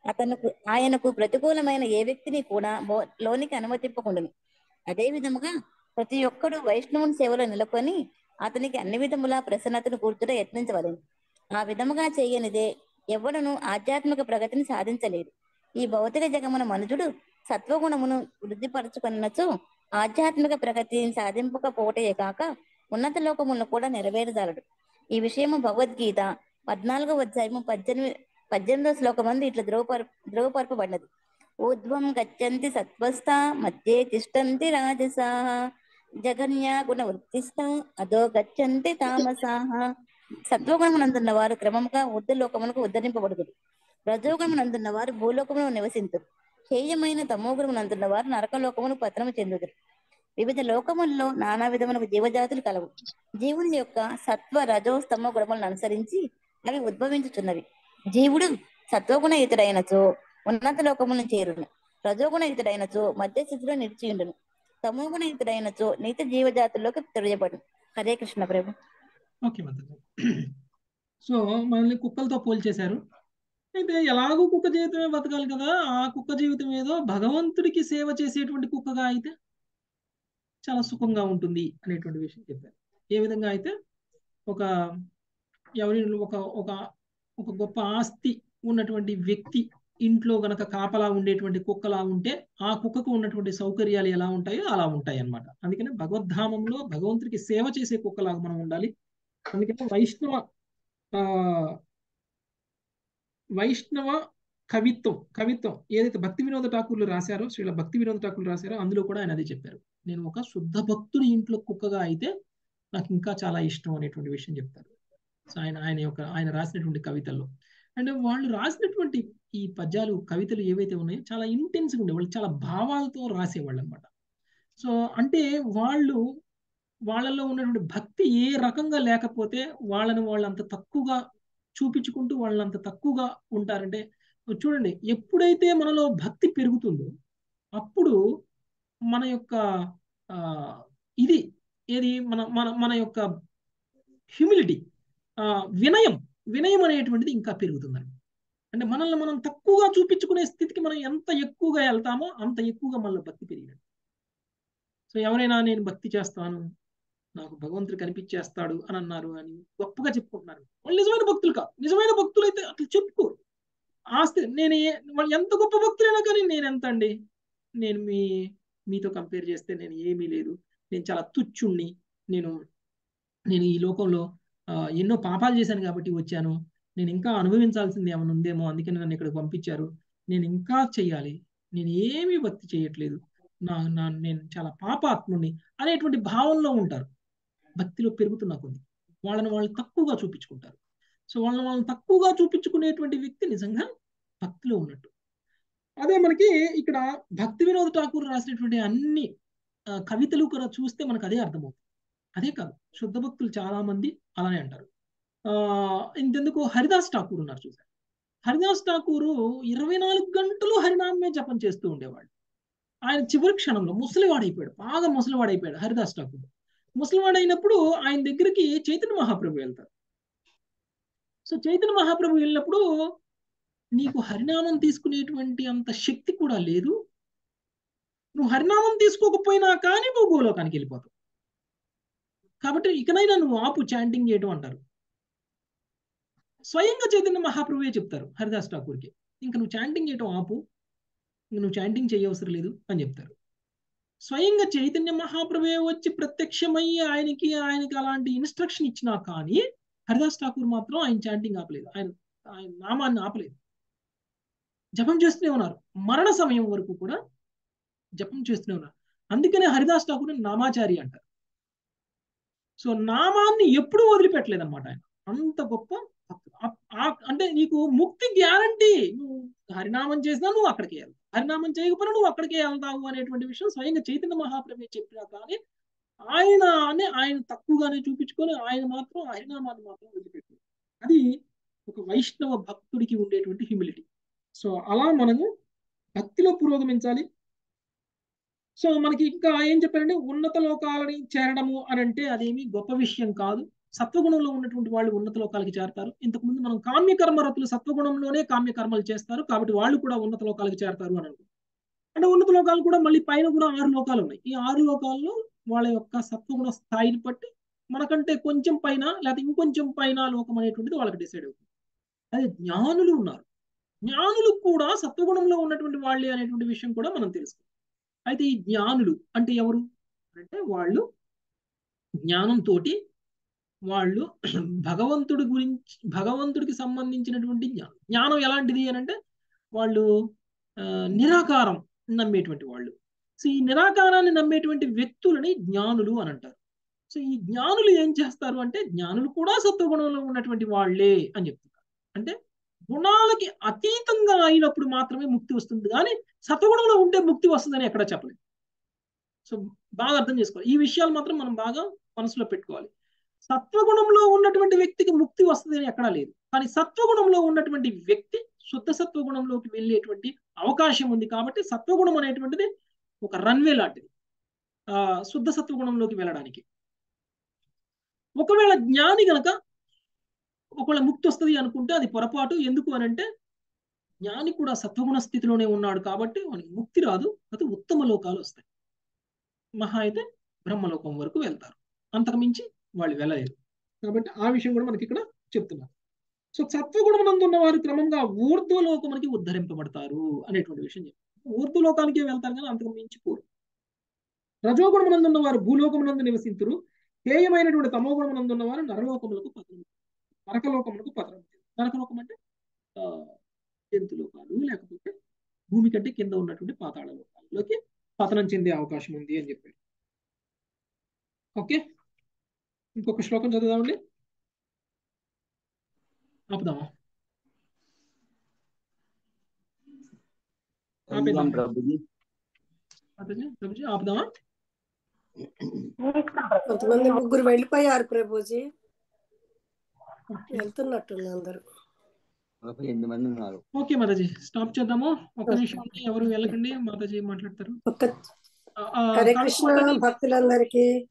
F: అతనుకు ఆయనకు ప్రతికూలమైన ఏ వ్యక్తిని కూడా లోనికి అనుమతింపకుండును. అదే విధముగా ప్రతి ఒక్కడు వైష్ణవుని సేవలో నెలకొని అతనికి అన్ని విధముల ప్రసన్నతను కూర్చుట యత్నించవలెను. ఆ విధముగా చేయనిదే ఎవడను ఆధ్యాత్మిక ప్రగతిని సాధించలేదు ఈ భౌతిక జగమున మనుజుడు సత్వగుణమును వృద్ధిపరచుకున్నచో ఆధ్యాత్మిక ప్రగతిని సాధింపకపోవటే కాక ఉన్నత లోకములను కూడా నెరవేరజాలడు ఈ విషయము భగవద్గీత పద్నాలుగో అధ్యాయము పద్దెనిమిది పద్దెనిమిదో శ్లోకమందు ఇట్లా ధ్రువపర ధ్రువపరపబడినది ఊర్ధ్వం గచ్చంతి సత్వస్థ మధ్యే తిష్టంతి రాజసా జగన్య గుణ వృత్తిస్థ అదో గచ్చంతి తామసాహ సత్వగుణమునందున్న వారు క్రమంగా ఉద్దలోకమునకు ఉద్ధరింపబడుదురు. రజోగుణమునందున్న వారు భూలోకమును నివసింతురు. హేయమైన తమోగుణమునందున్న వారు నరకలోకమును పతనము చెందుదురు. వివిధ లోకముల్లో నానా విధములకు జీవజాతులు కలవు. జీవుని యొక్క సత్వ రజో స్తమ గుణములను అనుసరించి అవి ఉద్భవించుచున్నవి. జీవుడు సత్వగుణ ఇతుడైనచో ఉన్నత లోకమును చేరును. రజోగుణ ఇతుడైనచో మధ్య స్థితిలో నిలిచియుండును. తమోగుణ ఇతుడైనచో నీతి జీవజాతుల్లోకి తెలియబడును. హరే కృష్ణ ప్రభు.
A: ఓకే సో మనల్ని కుక్కలతో పోల్చేశారు. అయితే ఎలాగో కుక్క జీవితమే బతకాలి కదా? ఆ కుక్క జీవితం ఏదో భగవంతుడికి సేవ చేసేటువంటి కుక్కగా అయితే చాలా సుఖంగా ఉంటుంది అనేటువంటి విషయం చెప్పారు. ఏ విధంగా అయితే ఒక ఎవరి ఒక ఒక ఒక గొప్ప ఆస్తి ఉన్నటువంటి వ్యక్తి ఇంట్లో గనక కాపలా ఉండేటువంటి కుక్కలా ఉంటే ఆ కుక్కకు ఉన్నటువంటి సౌకర్యాలు ఎలా ఉంటాయో అలా ఉంటాయి అన్నమాట అందుకని భగవద్ధామంలో భగవంతుడికి సేవ చేసే కుక్కలాగా మనం ఉండాలి. అందుకని వైష్ణవ వైష్ణవ కవిత్వం కవిత్వం ఏదైతే భక్తి వినోద ఠాకూర్లు రాశారో శ్రీల భక్తి వినోద ఠాకూర్లు రాశారో అందులో కూడా ఆయన అదే చెప్పారు. నేను ఒక శుద్ధ భక్తుని ఇంట్లో కుక్కగా అయితే నాకు ఇంకా చాలా ఇష్టం అనేటువంటి విషయం చెప్తారు. సో ఆయన ఆయన యొక్క ఆయన రాసినటువంటి కవితల్లో. అండ్ వాళ్ళు రాసినటువంటి ఈ పద్యాలు కవితలు ఏవైతే ఉన్నాయో చాలా ఇంటెన్స్గా ఉండే వాళ్ళు చాలా భావాలతో రాసేవాళ్ళు అనమాట సో అంటే వాళ్ళు వాళ్ళలో ఉన్నటువంటి భక్తి ఏ రకంగా లేకపోతే వాళ్ళని వాళ్ళు అంత తక్కువగా చూపించుకుంటూ వాళ్ళని అంత తక్కువగా ఉంటారంటే చూడండి ఎప్పుడైతే మనలో భక్తి పెరుగుతుందో అప్పుడు మన యొక్క ఇది ఏది? మన మన మన యొక్క హ్యూమిలిటీ వినయం. వినయం అనేటువంటిది ఇంకా పెరుగుతుందండి. అంటే మనల్ని మనం తక్కువగా చూపించుకునే స్థితికి మనం ఎంత ఎక్కువగా వెళ్తామో అంత ఎక్కువగా మనలో భక్తి పెరిగినట్టు. సో ఎవరైనా నేను భక్తి చేస్తాను నాకు భగవంతుడు కనిపించేస్తాడు అని అన్నారు అని గొప్పగా చెప్పుకుంటున్నారు. వాళ్ళు నిజమైన భక్తులు కాదు. నిజమైన భక్తులు అయితే అట్లా చెప్పుకోరు. ఆస్తి నేను వాళ్ళు ఎంత గొప్ప భక్తులైనా కానీ నేను ఎంత అండి? నేను మీ మీతో కంపేర్ చేస్తే నేను ఏమీ లేదు. నేను చాలా తుచ్చుణ్ణి. నేను నేను ఈ లోకంలో ఎన్నో పాపాలు చేశాను కాబట్టి వచ్చాను. నేను ఇంకా అనుభవించాల్సింది ఏమైనా ఉందేమో అందుకే నన్ను ఇక్కడికి పంపించారు. నేను ఇంకా చెయ్యాలి. నేను ఏమీ భక్తి చేయట్లేదు. నా నా నేను చాలా పాపాత్ముని అనేటువంటి భావంలో ఉంటారు. భక్తిలో పెరుగుతున్న కొన్ని వాళ్ళని వాళ్ళు తక్కువగా చూపించుకుంటారు. సో వాళ్ళని వాళ్ళని తక్కువగా చూపించుకునేటువంటి వ్యక్తి నిజంగా భక్తిలో ఉన్నట్టు. అదే మనకి ఇక్కడ భక్తి వినోద్ ఠాకూర్ రాసినటువంటి అన్ని కవితలు కూడా చూస్తే మనకు అదే అర్థమవుతుంది. అదే కాదు శుద్ధ భక్తులు చాలా మంది అలానే అంటారు. ఆ ఇంతెందుకు హరిదాస్ ఠాకూర్ ఉన్నారు చూసారు హరిదాస్ ఠాకూరు ఇరవై నాలుగు గంటలు హరినామే జపం చేస్తూ ఉండేవాడు. ఆయన చివరి క్షణంలో ముసలివాడైపోయాడు బాగా ముసలివాడైపోయాడు హరిదాస్ ఠాకూర్. ముసలివాడైనప్పుడు ఆయన దగ్గరికి చైతన్య మహాప్రభు వెళ్తారు. సో చైతన్య మహాప్రభు వెళ్ళినప్పుడు నీకు హరినామం తీసుకునేటువంటి అంత శక్తి కూడా లేదు. నువ్వు హరినామం తీసుకోకపోయినా కానీ నువ్వు గోలోకానికి వెళ్ళిపోతావు. కాబట్టి ఇకనైనా నువ్వు ఆపు చాంటింగ్ చేయడం అంటారు. స్వయంగా చైతన్య మహాప్రభువే చెప్తారు హరిదాస్ ఠాకూర్కి ఇంకా నువ్వు చాంటింగ్ చేయటం ఆపు ఇంక నువ్వు చాంటింగ్ చేయవసరం లేదు అని చెప్తారు. స్వయంగా చైతన్య మహాప్రభువే వచ్చి ప్రత్యక్షమై ఆయనకి ఆయనకి అలాంటి ఇన్స్ట్రక్షన్ ఇచ్చినా కానీ హరిదాస్ ఠాకూర్ మాత్రం ఆయన చాంటింగ్ ఆపలేదు. ఆయన ఆయన నామాన్ని ఆపలేదు. జపం చేస్తూనే ఉన్నారు. మరణ సమయం వరకు కూడా జపం చేస్తూనే ఉన్నారు. అందుకనే హరిదాస్ ఠాకూర్ నామాచారి అంటారు. సో నామాన్ని ఎప్పుడూ వదిలిపెట్టలేదు అనమాట ఆయన. అంత గొప్ప అంటే నీకు ముక్తి గ్యారంటీ. నువ్వు హరినామం చేసినా నువ్వు అక్కడికి వెళ్తావు హరినామం చేయకపోయినా నువ్వు అక్కడికే వెళ్తావు అనేటువంటి విషయం స్వయంగా చైతన్య మహాప్రభు చెప్పినా కానీ ఆయన అని ఆయన తక్కువగానే చూపించుకొని ఆయన మాత్రం హరినామాన్ని మాత్రం వదిలిపెట్టారు అది ఒక వైష్ణవ భక్తుడికి ఉండేటువంటి హ్యూమిలిటీ సో అలా మనము భక్తిలో పురోగమించాలి. సో మనకి ఇంకా ఏం చెప్పారంటే ఉన్నత లోకాలని చేరడము అని అంటే అదేమి గొప్ప విషయం కాదు. సత్వగుణంలో ఉన్నటువంటి వాళ్ళు ఉన్నత లోకాలకి చేరతారు. ఇంతకుముందు మనం కామ్య కర్మరతులు సత్వగుణంలోనే కామ్యకర్మలు చేస్తారు. కాబట్టి వాళ్ళు కూడా ఉన్నత లోకాలకి చేరతారు అని అనుకుంటారు అంటే ఉన్నత లోకాలు కూడా మళ్ళీ పైన కూడా ఆరు లోకాలు ఉన్నాయి. ఈ ఆరు లోకాల్లో వాళ్ళ యొక్క సత్వగుణ స్థాయిని బట్టి మనకంటే కొంచెం పైన లేకపోతే ఇంకొంచెం పైన లోకం అనేటువంటిది వాళ్ళకి డిసైడ్ అవుతుంది. అదే జ్ఞానులు ఉన్నారు. జ్ఞానులు కూడా సత్వగుణంలో ఉన్నటువంటి వాళ్ళే అనేటువంటి విషయం కూడా మనం తెలుసుకోవాలి. అయితే ఈ జ్ఞానులు అంటే ఎవరు? అంటే వాళ్ళు జ్ఞానంతో వాళ్ళు భగవంతుడి గురించి భగవంతుడికి సంబంధించినటువంటి జ్ఞానం జ్ఞానం ఎలాంటిది అని అంటే వాళ్ళు నిరాకారం నమ్మేటువంటి వాళ్ళు. సో ఈ నిరాకారాన్ని నమ్మేటువంటి వ్యక్తులని జ్ఞానులు అని అంటారు. సో ఈ జ్ఞానులు ఏం చేస్తారు అంటే జ్ఞానులు కూడా సత్వగుణంలో ఉన్నటువంటి వాళ్ళే అని చెప్తున్నారు. అంటే గుణాలకి అతీతంగా అయినప్పుడు మాత్రమే ముక్తి వస్తుంది. కానీ సత్వగుణంలో ఉంటే ముక్తి వస్తుందని ఎక్కడ చెప్పలేదు సో బాగా అర్థం చేసుకోవాలి. ఈ విషయాలు మాత్రం మనం బాగా మనసులో పెట్టుకోవాలి. సత్వగుణంలో ఉన్నటువంటి వ్యక్తికి ముక్తి వస్తుంది అని ఎక్కడా లేదు. కానీ సత్వగుణంలో ఉన్నటువంటి వ్యక్తి శుద్ధ సత్వగుణంలోకి వెళ్ళేటువంటి అవకాశం ఉంది కాబట్టి సత్వగుణం అనేటువంటిది ఒక రన్వే లాంటిది. ఆ శుద్ధ సత్వగుణంలోకి వెళ్ళడానికి. ఒకవేళ జ్ఞాని గనక ఒకవేళ ముక్తి వస్తుంది అనుకుంటే అది పొరపాటు. ఎందుకు అని అంటే జ్ఞాని కూడా సత్వగుణ స్థితిలోనే ఉన్నాడు కాబట్టి వానికి ముక్తి రాదు. అది ఉత్తమ లోకాలు వస్తాయి. మహా అయితే బ్రహ్మలోకం వరకు వెళ్తారు. అంతకుమించి వాళ్ళు వెళ్ళలేరు. కాబట్టి ఆ విషయం కూడా మనకి ఇక్కడ చెప్తున్నారు. సో సత్వగుణమునందు ఉన్న వారు క్రమంగా ఊర్ధ్వలోకమునికి ఉద్ధరింపబడతారు అనేటువంటి విషయం చెప్తారు ఊర్ధ్వలోకానికే వెళ్తారు కానీ అంతకు మించి పోరు. రజోగుణమునందు ఉన్న వారు భూలోకమునందు నివసింతురు. హేయమైనటువంటి తమోగుణమునందు ఉన్న వారు నరలోకములకు పదవి నరకలోకములకు పతనం నరకలోకం అంటే ఆ, జంతులోకాలు లేకపోతే భూమి కంటే కింద ఉన్నటువంటి పాతాళ లోకాలలోకి పతనం చెందే అవకాశం ఉంది అని చెప్పాడు. ఓకే? ఇంకొక శ్లోకం చదువుదామండి. ఆపుదామా? ఆపుదామా?
G: కొంతమంది ముగ్గురు వెళ్ళిపోయారు ప్రభుజీ. వెళ్తున్నట్టుంది అందరు.
H: ఒక ఎనిమిది మంది ఉన్నారు.
A: ఓకే మాతాజీ స్టాప్ చేద్దాము. ఒక నిమిషం ఎవరు వెళ్ళకండి మాతాజీ మాట్లాడతారు.
G: భక్తులందరికీ